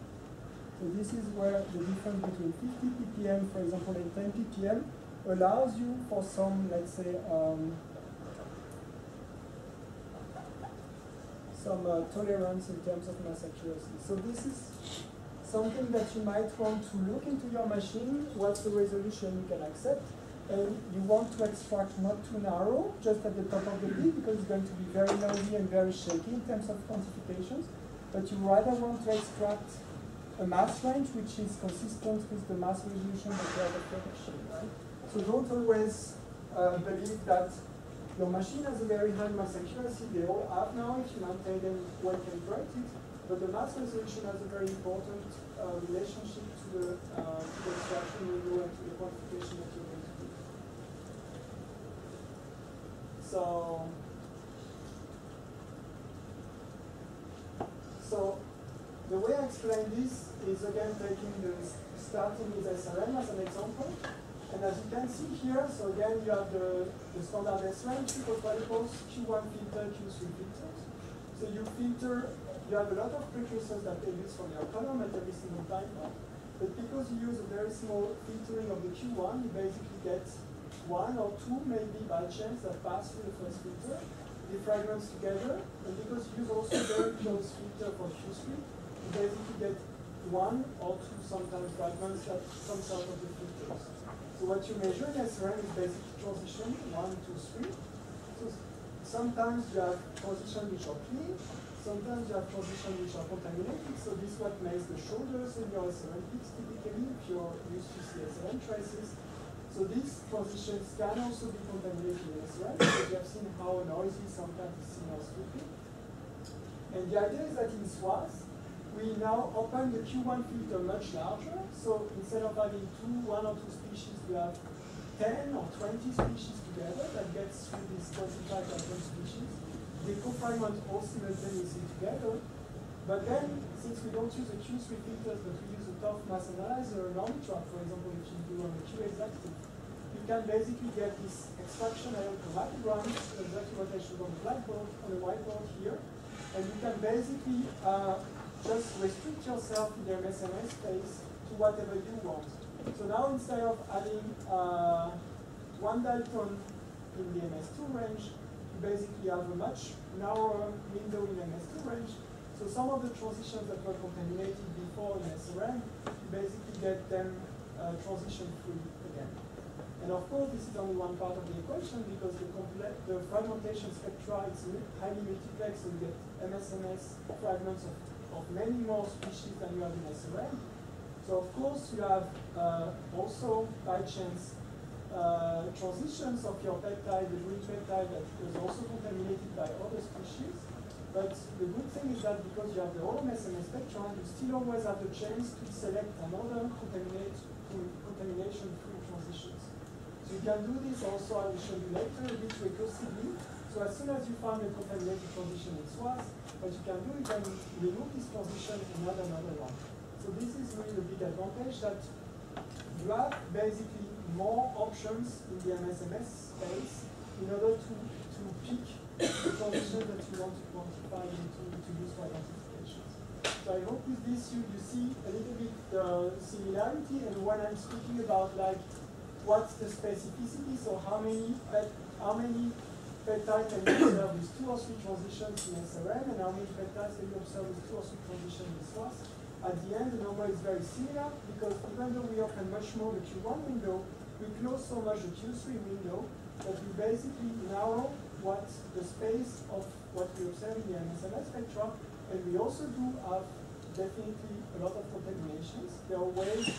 So this is where the difference between 50 ppm, for example, and 10 ppm allows you for some, let's say, um, some uh, tolerance in terms of mass accuracy. So this is something that you might want to look into your machine, what's the resolution you can accept, and you want to extract not too narrow, just at the top of the peak, because it's going to be very noisy and very shaky in terms of quantifications, but you rather want to extract a mass range which is consistent with the mass resolution at your right? So don't always uh, believe that your machine has a very high mass accuracy. They all have now if you maintain them well calibrated. but the mass resolution has a very important uh, relationship to the, uh, to the extraction window and to the quantification that you're going to do. So, so the way I explain this is again taking the starting with SRM as an example. And as you can see here, so again you have the, the standard SRM, triple particles, Q1 filter, Q3 filters. So you filter, you have a lot of precursors that they use from your column at every single time. But because you use a very small filtering of the Q1, you basically get one or two maybe by chance that pass through the first filter, the fragments together, and because you use also very close filter for Q3, you basically get one or two sometimes fragments that comes out of the filters. So what you measure in SRM is basically transition, one, two, three. So sometimes you have transition which are clean, sometimes you have transition which are contaminated. So this is what makes the shoulders in your SRM peaks typically if you're used to see SRM traces. So these transitions can also be contaminated in SRM because you have seen how noisy sometimes the signals could be. And the idea is that in SWATH, we now open the Q1 filter much larger. So instead of having two, one or two species, we have 10 or 20 species together that gets through these 25 different species. They co-fragment all simultaneously together. But then, since we don't use the Q3 filters, but we use a TOF mass analyzer, an Orbitrap, for example, which you do on the Q exactive, you can basically get this extraction ion chromatograms, exactly what I showed on the blackboard, on the whiteboard here. And you can basically uh, just restrict yourself in the MSMS space to whatever you want. So now instead of adding uh, one Dalton in the MS2 range, you basically have a much narrower window in MS2 range. So some of the transitions that were contaminated before in SRM, you basically get them uh, transition free. And of course, this is only one part of the equation because the, the fragmentation spectra is highly multiplex, so you get MSMS fragments of, of many more species than you have in SRM. So of course, you have uh, also, by chance, uh, transitions of your peptide, the green peptide that was also contaminated by other species. But the good thing is that because you have the OMSMS spectrum, you still always have the chance to select another contamination-free you can do this also, I will show you later, a bit recursively. So as soon as you find a contaminated transition in SWATH, what you can do, you can remove this transition and add another one. So this is really the big advantage that you have basically more options in the MSMS space in order to, to pick the transition that you want to quantify and to, to use for identifications. So I hope with this you, you see a little bit the similarity and when I'm speaking about like what's the specificity, so how many how many peptides can you observe with two or three transitions in SRM and how many peptides can you observe with two or three transitions in SWATH. At the end, the number is very similar because even though we open much more the Q1 window, we close so much the Q3 window that we basically narrow what the space of what we observe in the MSMS spectra, and we also do have definitely a lot of contaminations. There are ways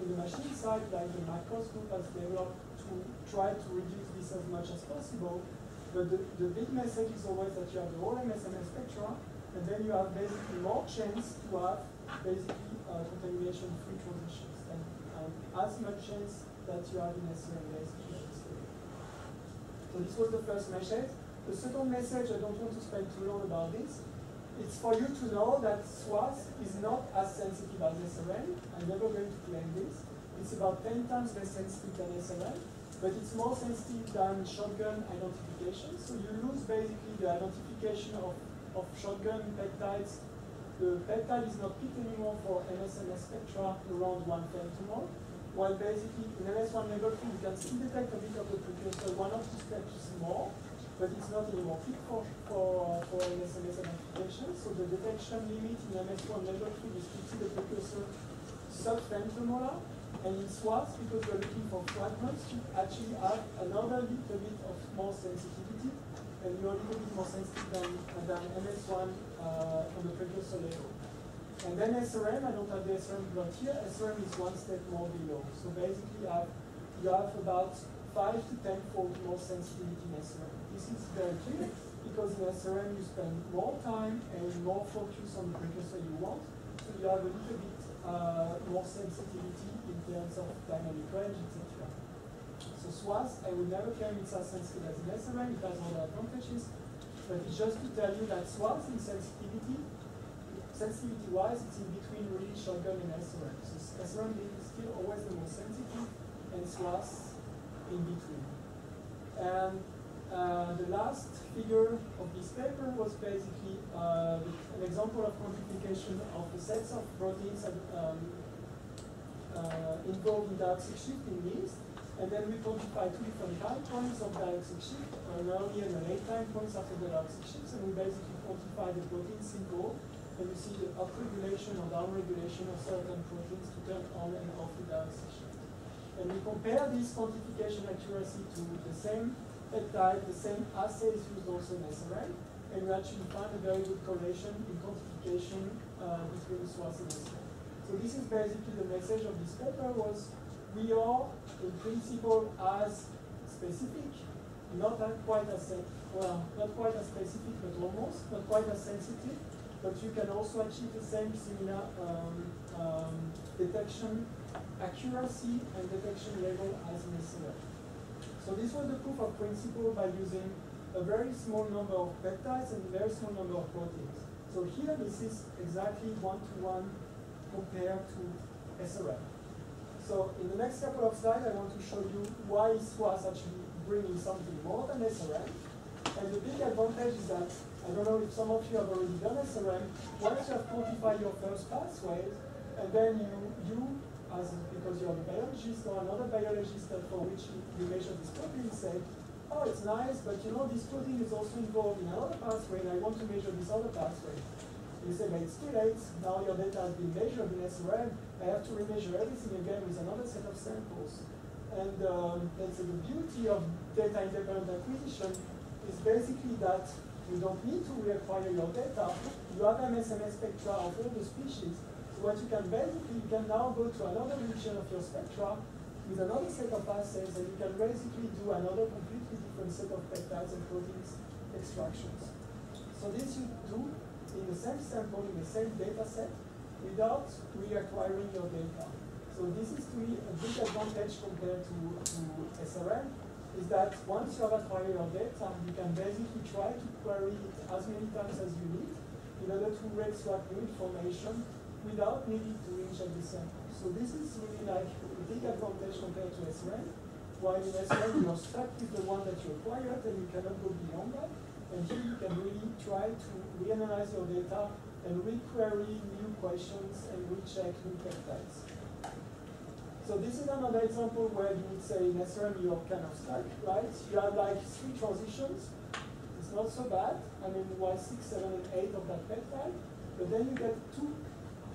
in the machine side, like the MacCoss group has developed to try to reduce this as much as possible. But the, the big message is always that you have the whole MSMS spectra, and then you have basically more chance to have basically uh, contamination-free transitions, and um, as much chance that you have in SRM basically. So this was the first message. The second message, I don't want to spend too long about this. It's for you to know that SWATH is not as sensitive as SRM. I'm never going to claim this. It's about 10 times less sensitive than SRM, but it's more sensitive than shotgun identification. So you lose basically the identification of, of shotgun peptides. The peptide is not picked anymore for MSMS spectra around one femtomole while basically in MS1 level 2 you can still detect a bit of the precursor, one or two steps is more, but it's not anymore fit for, for, for MSMS identification. So the detection limit in MS1 level 2 is to see the precursor sub-femtomolar, and in SWATH, because we're looking for fragments, you actually have another little bit of more sensitivity, and you're a little bit more sensitive than, than MS1 uh, on the precursor level. And then SRM, I don't have the SRM plot here. SRM is one step more below. So basically, I have you have about 5 to 10 fold more sensitivity in SRM. This is clear because in SRM you spend more time and more focus on the precursor you want, so you have a little bit uh, more sensitivity in terms of dynamic range, etc. So SWATH, I would never claim it's as sensitive as in SRM, it has other advantages, but it's just to tell you that SWATH in sensitivity, sensitivity-wise, it's in between really shotgun and SRM. So SRM is still always the most sensitive, and SWATH in between. And uh, the last figure of this paper was basically uh, an example of quantification of the sets of proteins um, uh, involved in diauxic shifting yeast. And then we quantify two different time points of diauxic shift, an early and a late time points after the diauxic shifts, and we basically quantify the proteins involved, and we see the upregulation or downregulation of certain proteins to turn on and off the diauxic shift. And we compare this quantification accuracy to the same the same assays used also in SRM, and we actually find a very good correlation in quantification uh, between SWATH and SRM. So this is basically the message of this paper was we are in principle as specific, not quite as well, not quite as specific, but almost, not quite as sensitive, but you can also achieve the same similar um, um, detection accuracy and detection level as in SRM. So this was the proof of principle by using a very small number of peptides and a very small number of proteins. So here this is exactly one-to-one -one compared to SRM. So in the next couple of slides, I want to show you why SWATH actually bringing something more than SRM. And the big advantage is that, I don't know if some of you have already done SRM, once you have quantified your first pathways, and then you, you as because you're a biologist or another biologist for which you, measure this protein, say, oh, it's nice, but you know, this protein is also involved in another pathway, and I want to measure this other pathway. You say, but it's too late. Now your data has been measured in SRM. I have to remeasure everything again with another set of samples. And um, that's the beauty of data independent acquisition is basically that you don't need to reacquire your data. You have MSMS spectra of all the species. What you can basically, you can now go to another region of your spectra with another set of assays and you can basically do another completely different set of peptides and proteins extractions. So this you do in the same sample, in the same data set, without reacquiring your data. So this is to me a big advantage compared to, to SRM, is that once you have acquired your data, you can basically try to query it as many times as you need in order to extract new information without needing to reinject the sample. So this is really like a big advantage compared to SRM, while in SRM you're stuck with the one that you acquired and you cannot go beyond that. And here you can really try to reanalyze your data and requery new questions and recheck new peptides. So this is another example where you would say in SRM you're kind of stuck, right? You have like three transitions. It's not so bad. I mean, why six, 7, and 8 of that peptide. But then you get two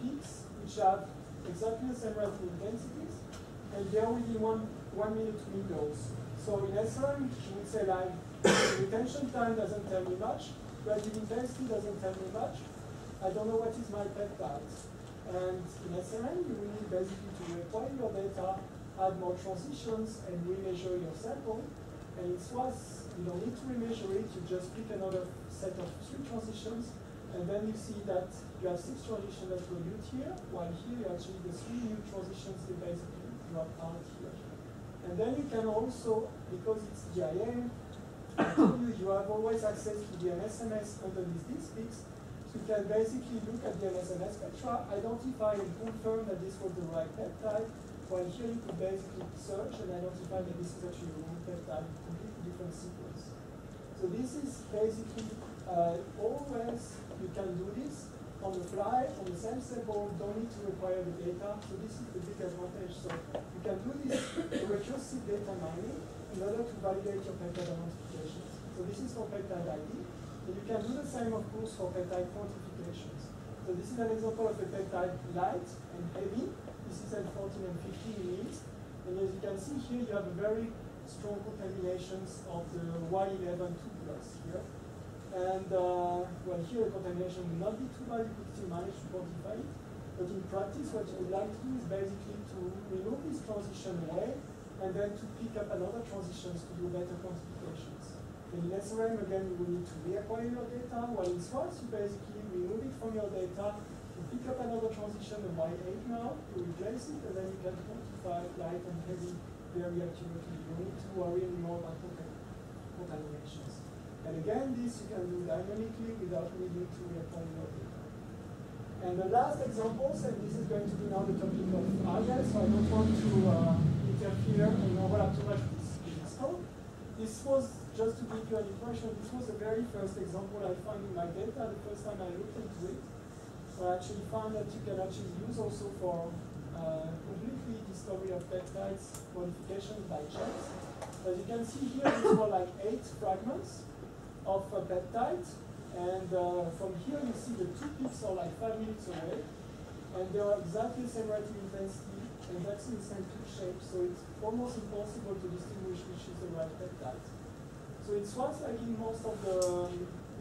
peaks which have exactly the same relative intensities. And they're within one, one minute windows. So in SRM, you would say like retention time doesn't tell me much, relative intensity doesn't tell me much. I don't know what is my peptide. And in SRM, you will need basically to require your data, add more transitions, and remeasure your sample. And it was, you don't need to remeasure it, you just pick another set of three transitions, and then you see that you have six transitions that produced here, while here you actually the three new transitions they basically drop out here. And then you can also, because it's GIM, you, you have always access to the MSMS underneath these peaks. So you can basically look at the MSMS spectra, identify and confirm that this was the right peptide, while here you could basically search and identify that this is actually the wrong peptide, completely different sequence. So this is basically uh, always you can do this on the fly, on the same sample, don't need to require the data. So this is the big advantage. So you can do this recursive data mining in order to validate your peptide identifications. So this is for peptide ID. And you can do the same, of course, for peptide quantifications. So this is an example of a peptide light and heavy. This is at 14 and 15 milliliters. And as you can see here, you have a very strong contaminations of the Y11 2 plus here. And uh, well, here the contamination will not be too bad, you could still manage to quantify it. But in practice, what you would like to do is basically to remove this transition away and then to pick up another transitions to do better quantifications. In SRM, again, you will need to reacquire your data, while in SWATH, you basically remove it from your data, you pick up another transition, a Y8 now, you replace it, and then you can quantify light and heavy very accurately. You don't need to worry anymore about contaminations. And again, this you can do dynamically without needing to reacquire your data. And the last examples, and this is going to be now the topic of Argel, so I don't want to uh, interfere and overlap too much with this code. This was just to give you an impression, this was the very first example I found in my data the first time I looked into it. So I actually found that you can actually use also for uh, completely discovery of peptides modification by chance. As you can see here, these were like eight fragments of a peptide. And uh, from here you see the two peaks are like five minutes away. And they are exactly the same relative intensity and that's in the same peak shape. So it's almost impossible to distinguish which is the right peptide. So it's once like in most of the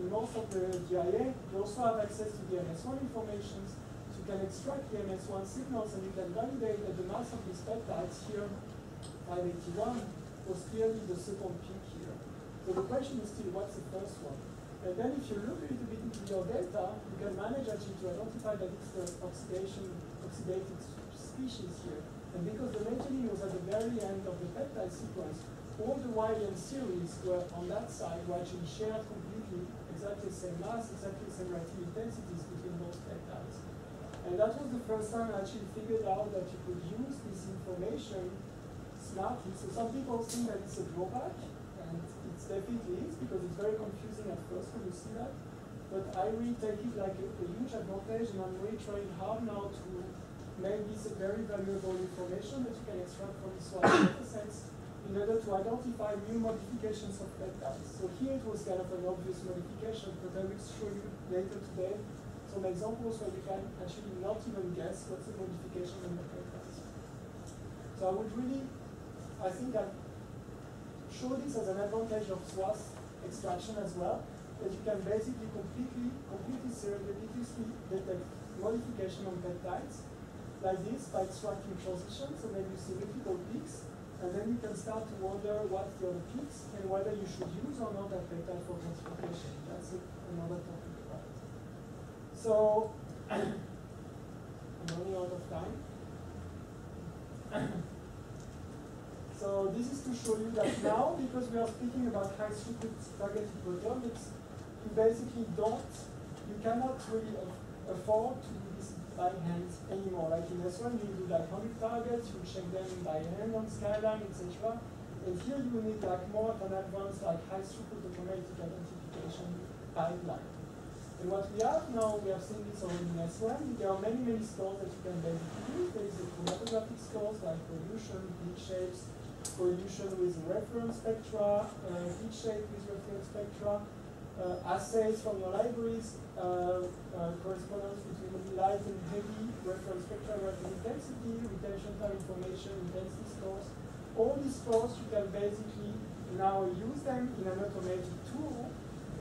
in most of the DIA, you also have access to the MS1 information. So you can extract the MS1 signals and you can validate that the mass of these peptides here, 581, was clearly the second peak. So the question is still what's the first one? And then if you look a little bit into your data, you can manage actually to identify that it's the oxidation, oxidated species here. And because the methionine was at the very end of the peptide sequence, all the YN series were on that side were actually shared completely, exactly the same mass, exactly the same relative intensities between those peptides. And that was the first time I actually figured out that you could use this information smartly. So some people think that it's a drawback, definitely is because it's very confusing at first when you see that. But I really take it like a, a huge advantage, and I'm really trying hard now to make this a very valuable information that you can extract from this one data sets in order to identify new modifications of peptides. So here it was kind of an obvious modification, but I will show you later today some examples where you can actually not even guess what's the modification in the peptides. So I would really, I think I show this as an advantage of SWATH extraction as well, that you can basically completely, completely serendipitously detect modification on peptides like this by extracting transitions, and then you see multiple peaks, and then you can start to wonder what the other peaks and whether you should use or not that data for classification. That's another topic about it. So, I'm running out of time. so this is to show you that now, because we are speaking about high throughput targeted proteomics, you basically don't, you cannot really afford to do this by hand anymore. Like in this one, you do like 100 targets, you check them by hand on Skyline, etc. And here you will need like more of an advanced, like high throughput automated identification pipeline. And what we have now, we have seen this already in S1, there are many, many scores that you can basically use. There is a chromatographic scores like coelution, peak shapes, coelution with reference spectra, uh, peak shape with reference spectra, uh, assays from your libraries, uh, correspondence between light and heavy, reference spectra, reference intensity, retention time information, intensity scores. All these scores, you can basically now use them in an automated tool,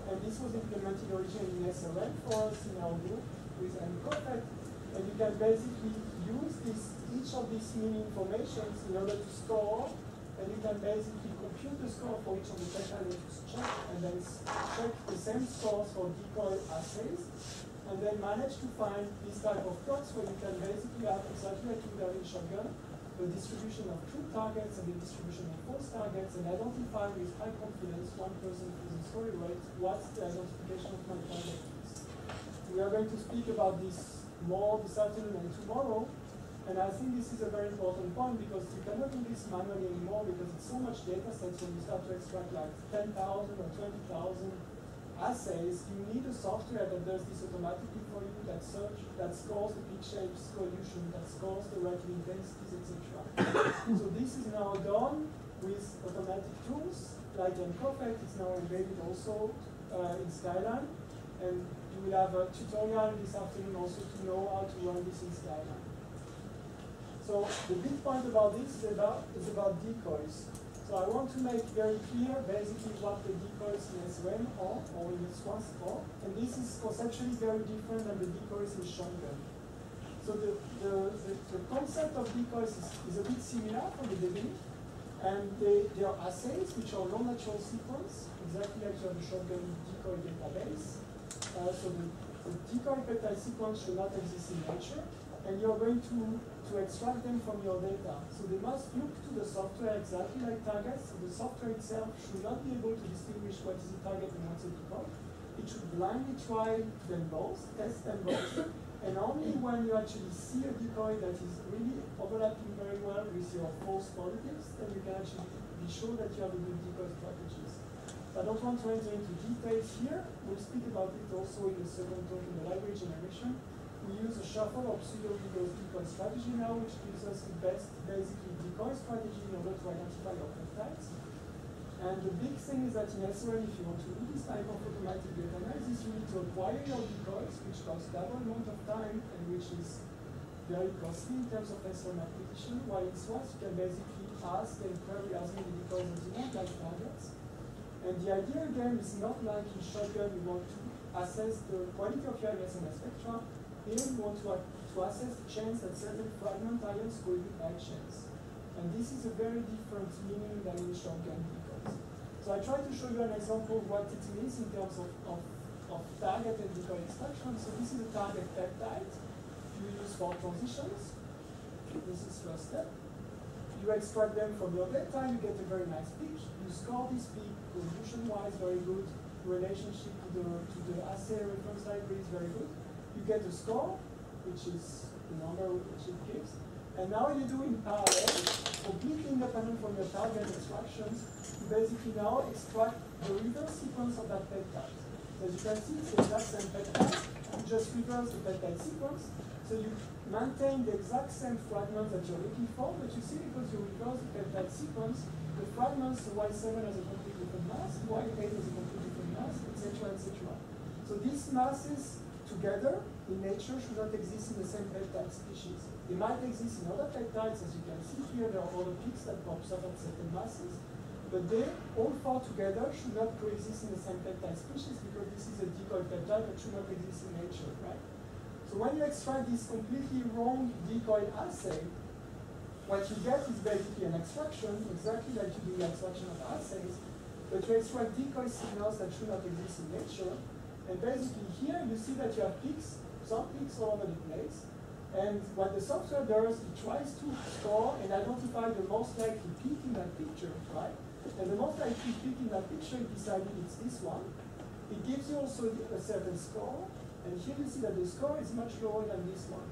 and this was implemented originally in SRM for us in our group with mProphet, and you can basically use this, each of these mini informations in order to store and you can basically compute the score for each of the technologies check and then check the same scores for decoy assays and then manage to find this type of plots where you can basically have exactly like in the shotgun the distribution of true targets and the distribution of false targets and identify with high confidence one person with a story rate what's the identification of my target is. We are going to speak about this more this afternoon and tomorrow and I think this is a very important point because you cannot do this manually anymore because it's so much data sets when you start to extract like 10,000 or 20,000 assays, you need a software that does this automatically for you, that search, that scores the peak shapes solution, that scores the relative intensities, etc. so this is now done with automatic tools like mProphet. It's now embedded also uh, in Skyline. And you will have a tutorial this afternoon also to know how to run this in Skyline. So the big point about this is about, is about decoys. So I want to make very clear basically what the decoys in SRM are, or in SWATH are, and this is conceptually very different than the decoys in Shotgun. So the, the, the, the, concept of decoys is, is a bit similar from the beginning, And they, they are assays which are non-natural sequence, exactly like you have a shotgun decoy database. Uh, so the, the decoy peptide sequence should not exist in nature, and you're going to, to extract them from your data. So they must look to the software exactly like targets. So the software itself should not be able to distinguish what is a target and what's a decoy. It should blindly try them both, test them both, and only when you actually see a decoy that is really overlapping very well with your false positives, then you can actually be sure that you have a good decoy strategies. I don't want to enter into details here. We'll speak about it also in the second talk in the library generation. We use a shuffle of pseudo decoy strategy now, which gives us the best basically decoy strategy in order to identify your peptides. And the big thing is that in SRM, if you want to do this type of automatic data analysis, you need to acquire your decoys, which costs double amount of time and which is very costly in terms of SRM acquisition, while in SWATH you can basically ask and query as many decoys as you want, like targets. And the idea again is not like in shotgun you want to assess the quality of your SMS spectra, you want to, to assess the chance that certain fragment ions go by chance. And this is a very different meaning than in shotgun so I try to show you an example of what it means in terms of, of, of target and decoy extraction. So this is a target peptide you use for transitions. This is first step. You extract them from your data, you get a very nice peak. You score this peak resolution-wise, very good. Relationship to the, to the assay reference library is very good. You get a score, which is the number which it gives. And now you do in parallel, completely independent from your target instructions, extractions, basically now extract the reverse sequence of that peptide. So as you can see, it's the exact same peptide. You just reverse the peptide sequence. So you maintain the exact same fragment that you're looking for, but you see because you reverse the peptide sequence, the fragments, the Y7 has a completely different mass, Y8 has a completely different mass, etc., etc. So these masses together in nature should not exist in the same peptide species. They might exist in other peptides, as you can see here, there are other peaks that pops up at certain masses, but they all four together should not coexist in the same peptide species because this is a decoy peptide that should not exist in nature, right? So when you extract this completely wrong decoy assay, what you get is basically an extraction, exactly like you do the extraction of assays, but you extract decoy signals that should not exist in nature. And basically here you see that you have peaks, some peaks over the place. And what the software does, it tries to score and identify the most likely peak in that picture, right? And the most likely peak in that picture, it decided it's this one. It gives you also a certain score. And here you see that the score is much lower than this one.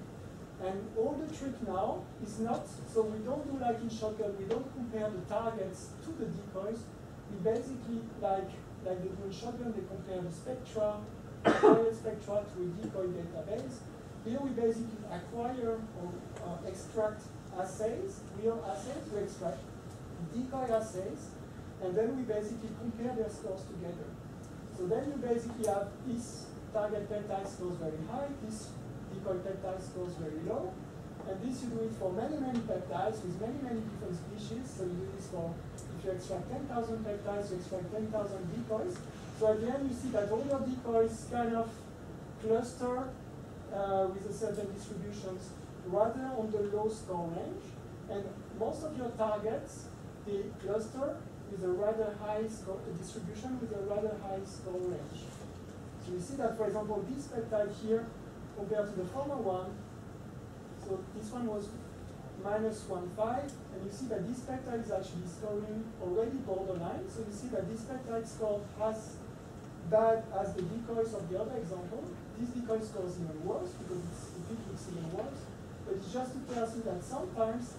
And all the trick now is not, so we don't do like in shotgun, we don't compare the targets to the decoys. We basically, like, like they do in shotgun, they compare the spectra, acquire spectra to a decoy database. Here we basically acquire or uh, extract assays, real assays, we extract decoy assays, and then we basically compare their scores together. So then you basically have this target peptide scores very high, this decoy peptide scores very low, and this you do it for many, many peptides with many, many different species. So you do this for, if you extract 10,000 peptides, you extract 10,000 decoys. So at the end you see that all your decoys kind of cluster uh, with a certain distributions rather on the low score range. And most of your targets, they cluster with a rather high score, distribution with a rather high score range. So you see that, for example, this peptide here compared to the former one, so this one was minus 1.5, and you see that this peptide is actually scoring already borderline. So you see that this peptide score has bad as the decoys of the other example. This decoy scores even worse because peak looks even worse. But it's just to tell you that sometimes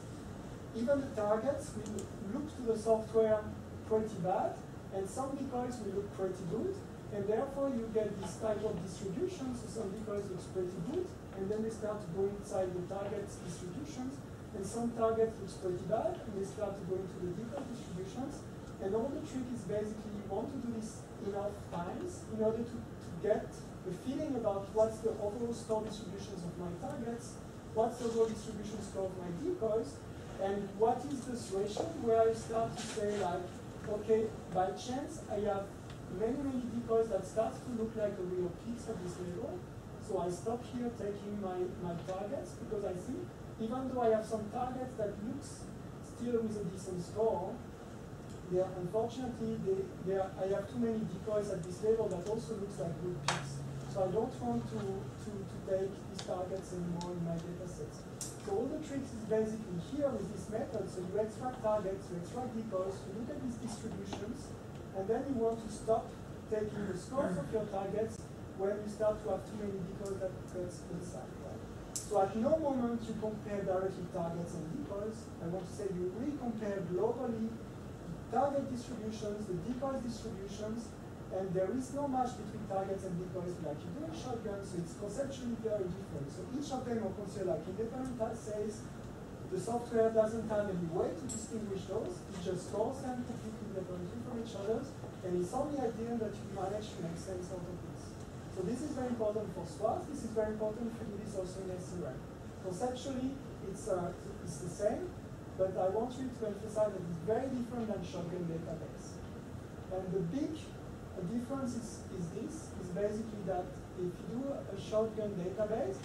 even the targets will look to the software pretty bad, and some decoys will look pretty good, and therefore you get this type of distribution, so some decoys looks pretty good, and then they start to go inside the target's distributions, and some target looks pretty bad, and they start to go into the decoy distributions, and all the trick is basically you want to do this enough times in order to, to get the feeling about what's the overall score distributions of my targets, what's the overall distribution of my decoys, and what is this ratio where I start to say like, okay, by chance, I have many, many decoys that start to look like a real piece of this level. So I stop here taking my, my targets because I see, even though I have some targets that looks still with a decent score, there, unfortunately, they, there, I have too many decoys at this level that also looks like good picks. So I don't want to, to, to take these targets anymore in my data sets. So all the tricks is basically here with this method. So you extract targets, you extract decoys, you look at these distributions, and then you want to stop taking the scores of your targets when you start to have too many decoys that cuts inside. So at no moment you compare directly targets and decoys. I want to say you really compare globally target distributions, the decoys distributions, and there is no match between targets and decoys like you do in shotgun, so it's conceptually very different. So each of them are considered like independent says the software doesn't have any way to distinguish those, it just scores them completely independently from each other, and it's only ideal that you manage to make sense out of. So this is very important for SWATH, this is very important you this also in SRM. Conceptually, it's, uh, it's the same, but I want you to emphasize that it's very different than shotgun database. And the big difference is, is this, is basically that if you do a shotgun database,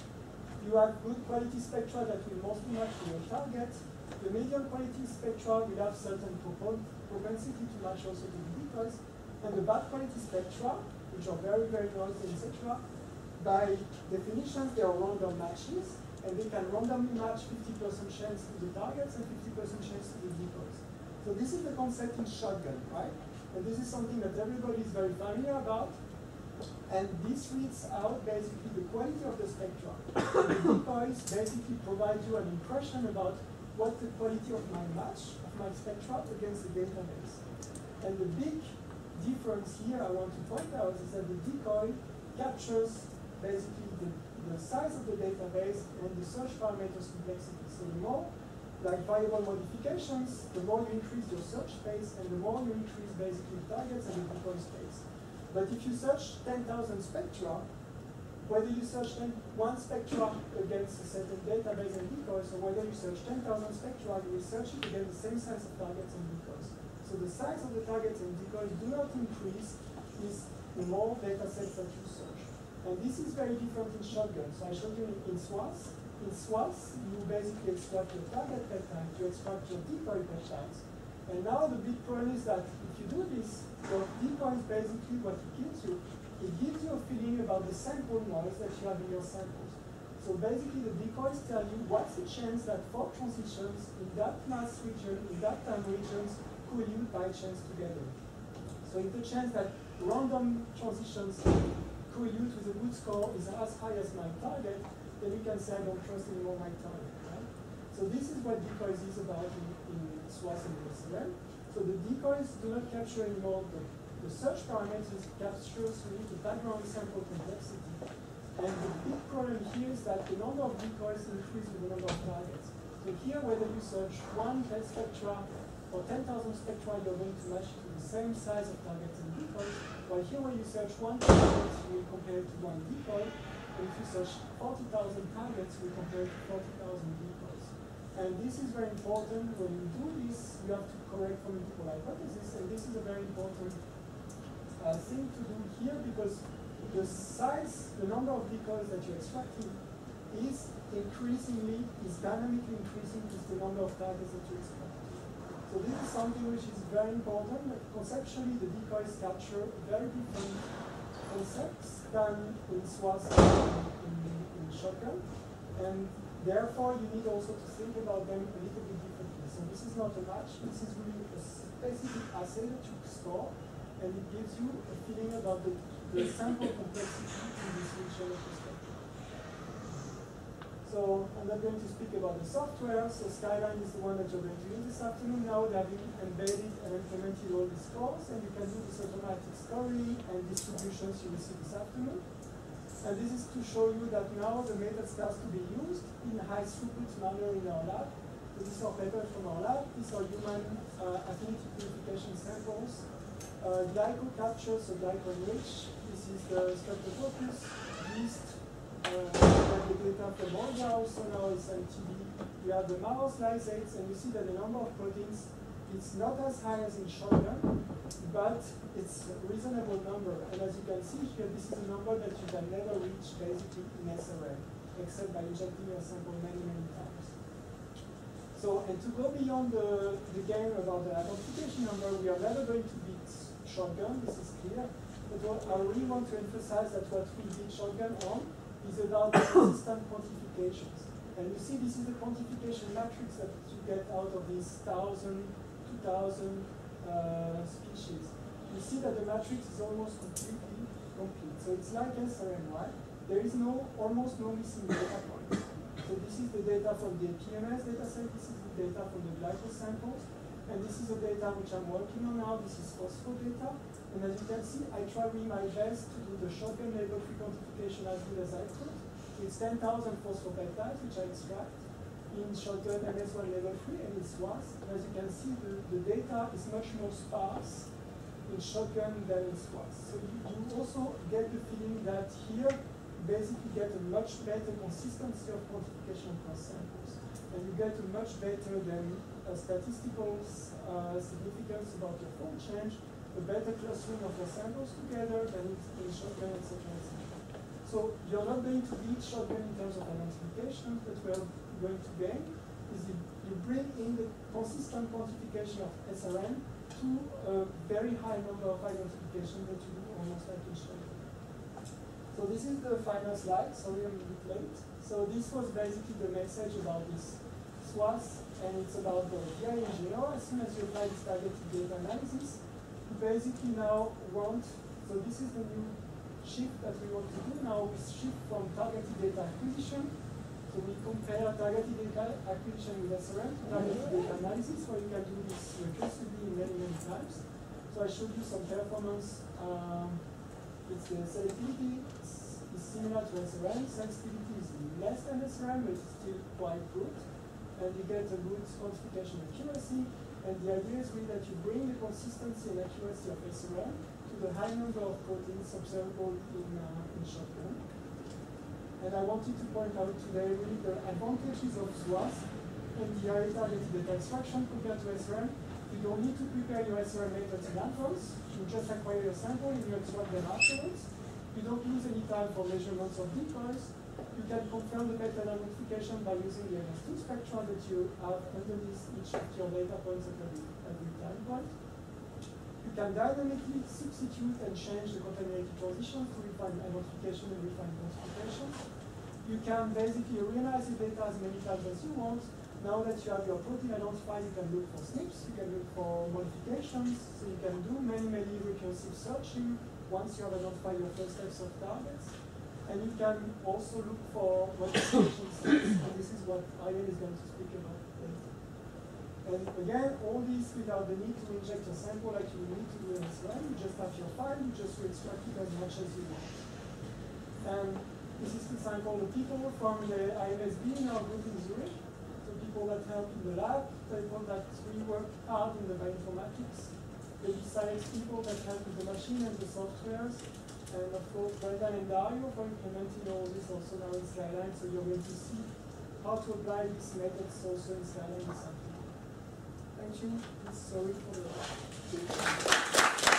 you have good quality spectra that will mostly match your target. The medium quality spectra will have certain propensity to match also to the decoys. And the bad quality spectra, which are very, very noisy, etc., by definition, they are random matches and they can randomly match 50% chance to the targets and 50% chance to the decoys. So this is the concept in shotgun, right? And this is something that everybody is very familiar about. And this reads out basically the quality of the spectrum. the decoys basically provide you an impression about what the quality of my match, of my spectra against the database. And the big difference here I want to point out is that the decoy captures basically the the size of the database and the search parameters complexity. So the more like variable modifications, the more you increase your search space and the more you increase basically targets and the decoy space. But if you search 10,000 spectra, whether you search 10, one spectra against a certain database and decoys, or whether you search 10,000 spectra, you will search it against the same size of targets and decoys. So the size of the targets and decoys do not increase with the more data sets that you search. And this is very different in shotgun. So I showed you in, SWATH. In SWATH, you basically extract your target peptide, you extract your decoy peptides. And now the big problem is that if you do this, your decoy is basically what it gives you. It gives you a feeling about the sample noise that you have in your samples. So basically the decoys tell you what's the chance that four transitions in that mass region, in that time regions, by chance together. So if the chance that random transitions collude with a good score is as high as my target, then you can say I don't trust anymore my target, right? So this is what decoys is about in, in SWATH and SRM. So the decoys do not capture anymore the, the search parameters, captures really the background sample complexity. And the big problem here is that the number of decoys increase with the number of targets. So here, whether you search one test spectra or 10,000 spectra, you're going to match to the same size of targets and decoys. While here, when you search one target, you will compare it to one decoy. And if you search 40,000 targets, we compare to 40,000 decoys. And this is very important. When you do this, you have to correct for multiple hypotheses. And this is a very important uh, thing to do here because the size, the number of decoys that you're extracting is increasingly, is dynamically increasing with the number of targets that you extract. So this is something which is very important. Conceptually, the decoys capture very different concepts than in SWATH and in, in shotgun. And therefore, you need also to think about them a little bit differently. So this is not a match. This is really a specific assay that you score, and it gives you a feeling about the, the sample complexity in this region of so I'm not going to speak about the software. So Skyline is the one that you're going to use this afternoon. Now they have embedded and implemented all these scores, and you can do this automatic scoring and distributions you will see this afternoon. And this is to show you that now the method starts to be used in high throughput manner in our lab. So is our paper from our lab. These are human uh, affinity purification samples. Uh, glyco capture, so glyco enrich. This is the streptococcus, yeast, uh, the data from it's MTB. We have the mouse lysates, and you see that the number of proteins it's not as high as in shotgun, but it's a reasonable number. And as you can see here, this is a number that you can never reach basically in SRM, except by injecting your sample many, many times. So, and to go beyond the, the game about the identification number, we are never going to beat shotgun, this is clear. But what I really want to emphasize that what we beat shotgun on is about consistent quantifications. And you see this is the quantification matrix that you get out of these thousand, two thousand uh, species. You see that the matrix is almost completely complete. So it's like SRNY. There is no, almost no missing data points. So this is the data from the PMS data set, this is the data from the glycol samples, and this is the data which I'm working on now, this is phospho data. And as you can see, I try really my best to do the shotgun label-free quantification as good as I could. It's 10,000 phosphopeptides which I extract in shotgun MS1 level 3 and it's SWATH. And as you can see, the, the data is much more sparse in shotgun than in SWATH. So you, you also get the feeling that here basically get a much better consistency of quantification across samples. And you get a much better than a statistical uh, significance about your fold change, a better clustering of your samples together than in shotgun, etc. So you're not going to beat shotgun in terms of identification, but we are going to gain is you, you bring in the consistent quantification of SRM to a very high number of identification that you do almost like in shotgun. So this is the final slide, sorry I'm a bit late. So this was basically the message about this SWATH, and it's about the DI engineer. As soon as you apply this targeted data analysis, basically now want, so this is the new shift that we want to do now, we shift from targeted data acquisition, so we compare targeted data acquisition with SRM targeted data analysis, where you can do this recursively many, many times. So I showed you some performance um, it's the selectivity is similar to SRM. Sensitivity is less than SRM, but it's still quite good. And you get a good quantification accuracy. And the idea is really that you bring the consistency and accuracy of SRM to the high number of proteins observable in, uh, in shotgun. And I wanted to point out today really the advantages of SWATH and the area targeted extraction compared to SRM. You don't need to prepare your SRM methods in advance you just acquire your sample and you extract them afterwards. You don't lose any time for measurements of decoys. You can confirm the method identification by using the MS2 spectra that you have underneath each of your data points at every, every time point. You can dynamically substitute and change the contaminated transitions to refine identification and refine quantification. You can basically realize the data as many times as you want now that you have your protein identified, you can look for SNPs, you can look for modifications, so you can do many, many recursive searching once you have identified your first types of targets. And you can also look for modifications, and this is what Ian is going to speak about later. And again, all this without the need to inject a sample like you need to do in SRM. You just have your file, you just extract it as much as you want. And this is the sample the people from the IMSB in our group in Zurich the people that help in the lab, people that we work hard in the bioinformatics, the science people that help with the machine and the softwares, and of course Brendan and Dario for implementing all this also now in Skyline, so you're going to see how to apply these methods also in Skyline. Thank you. Sorry for the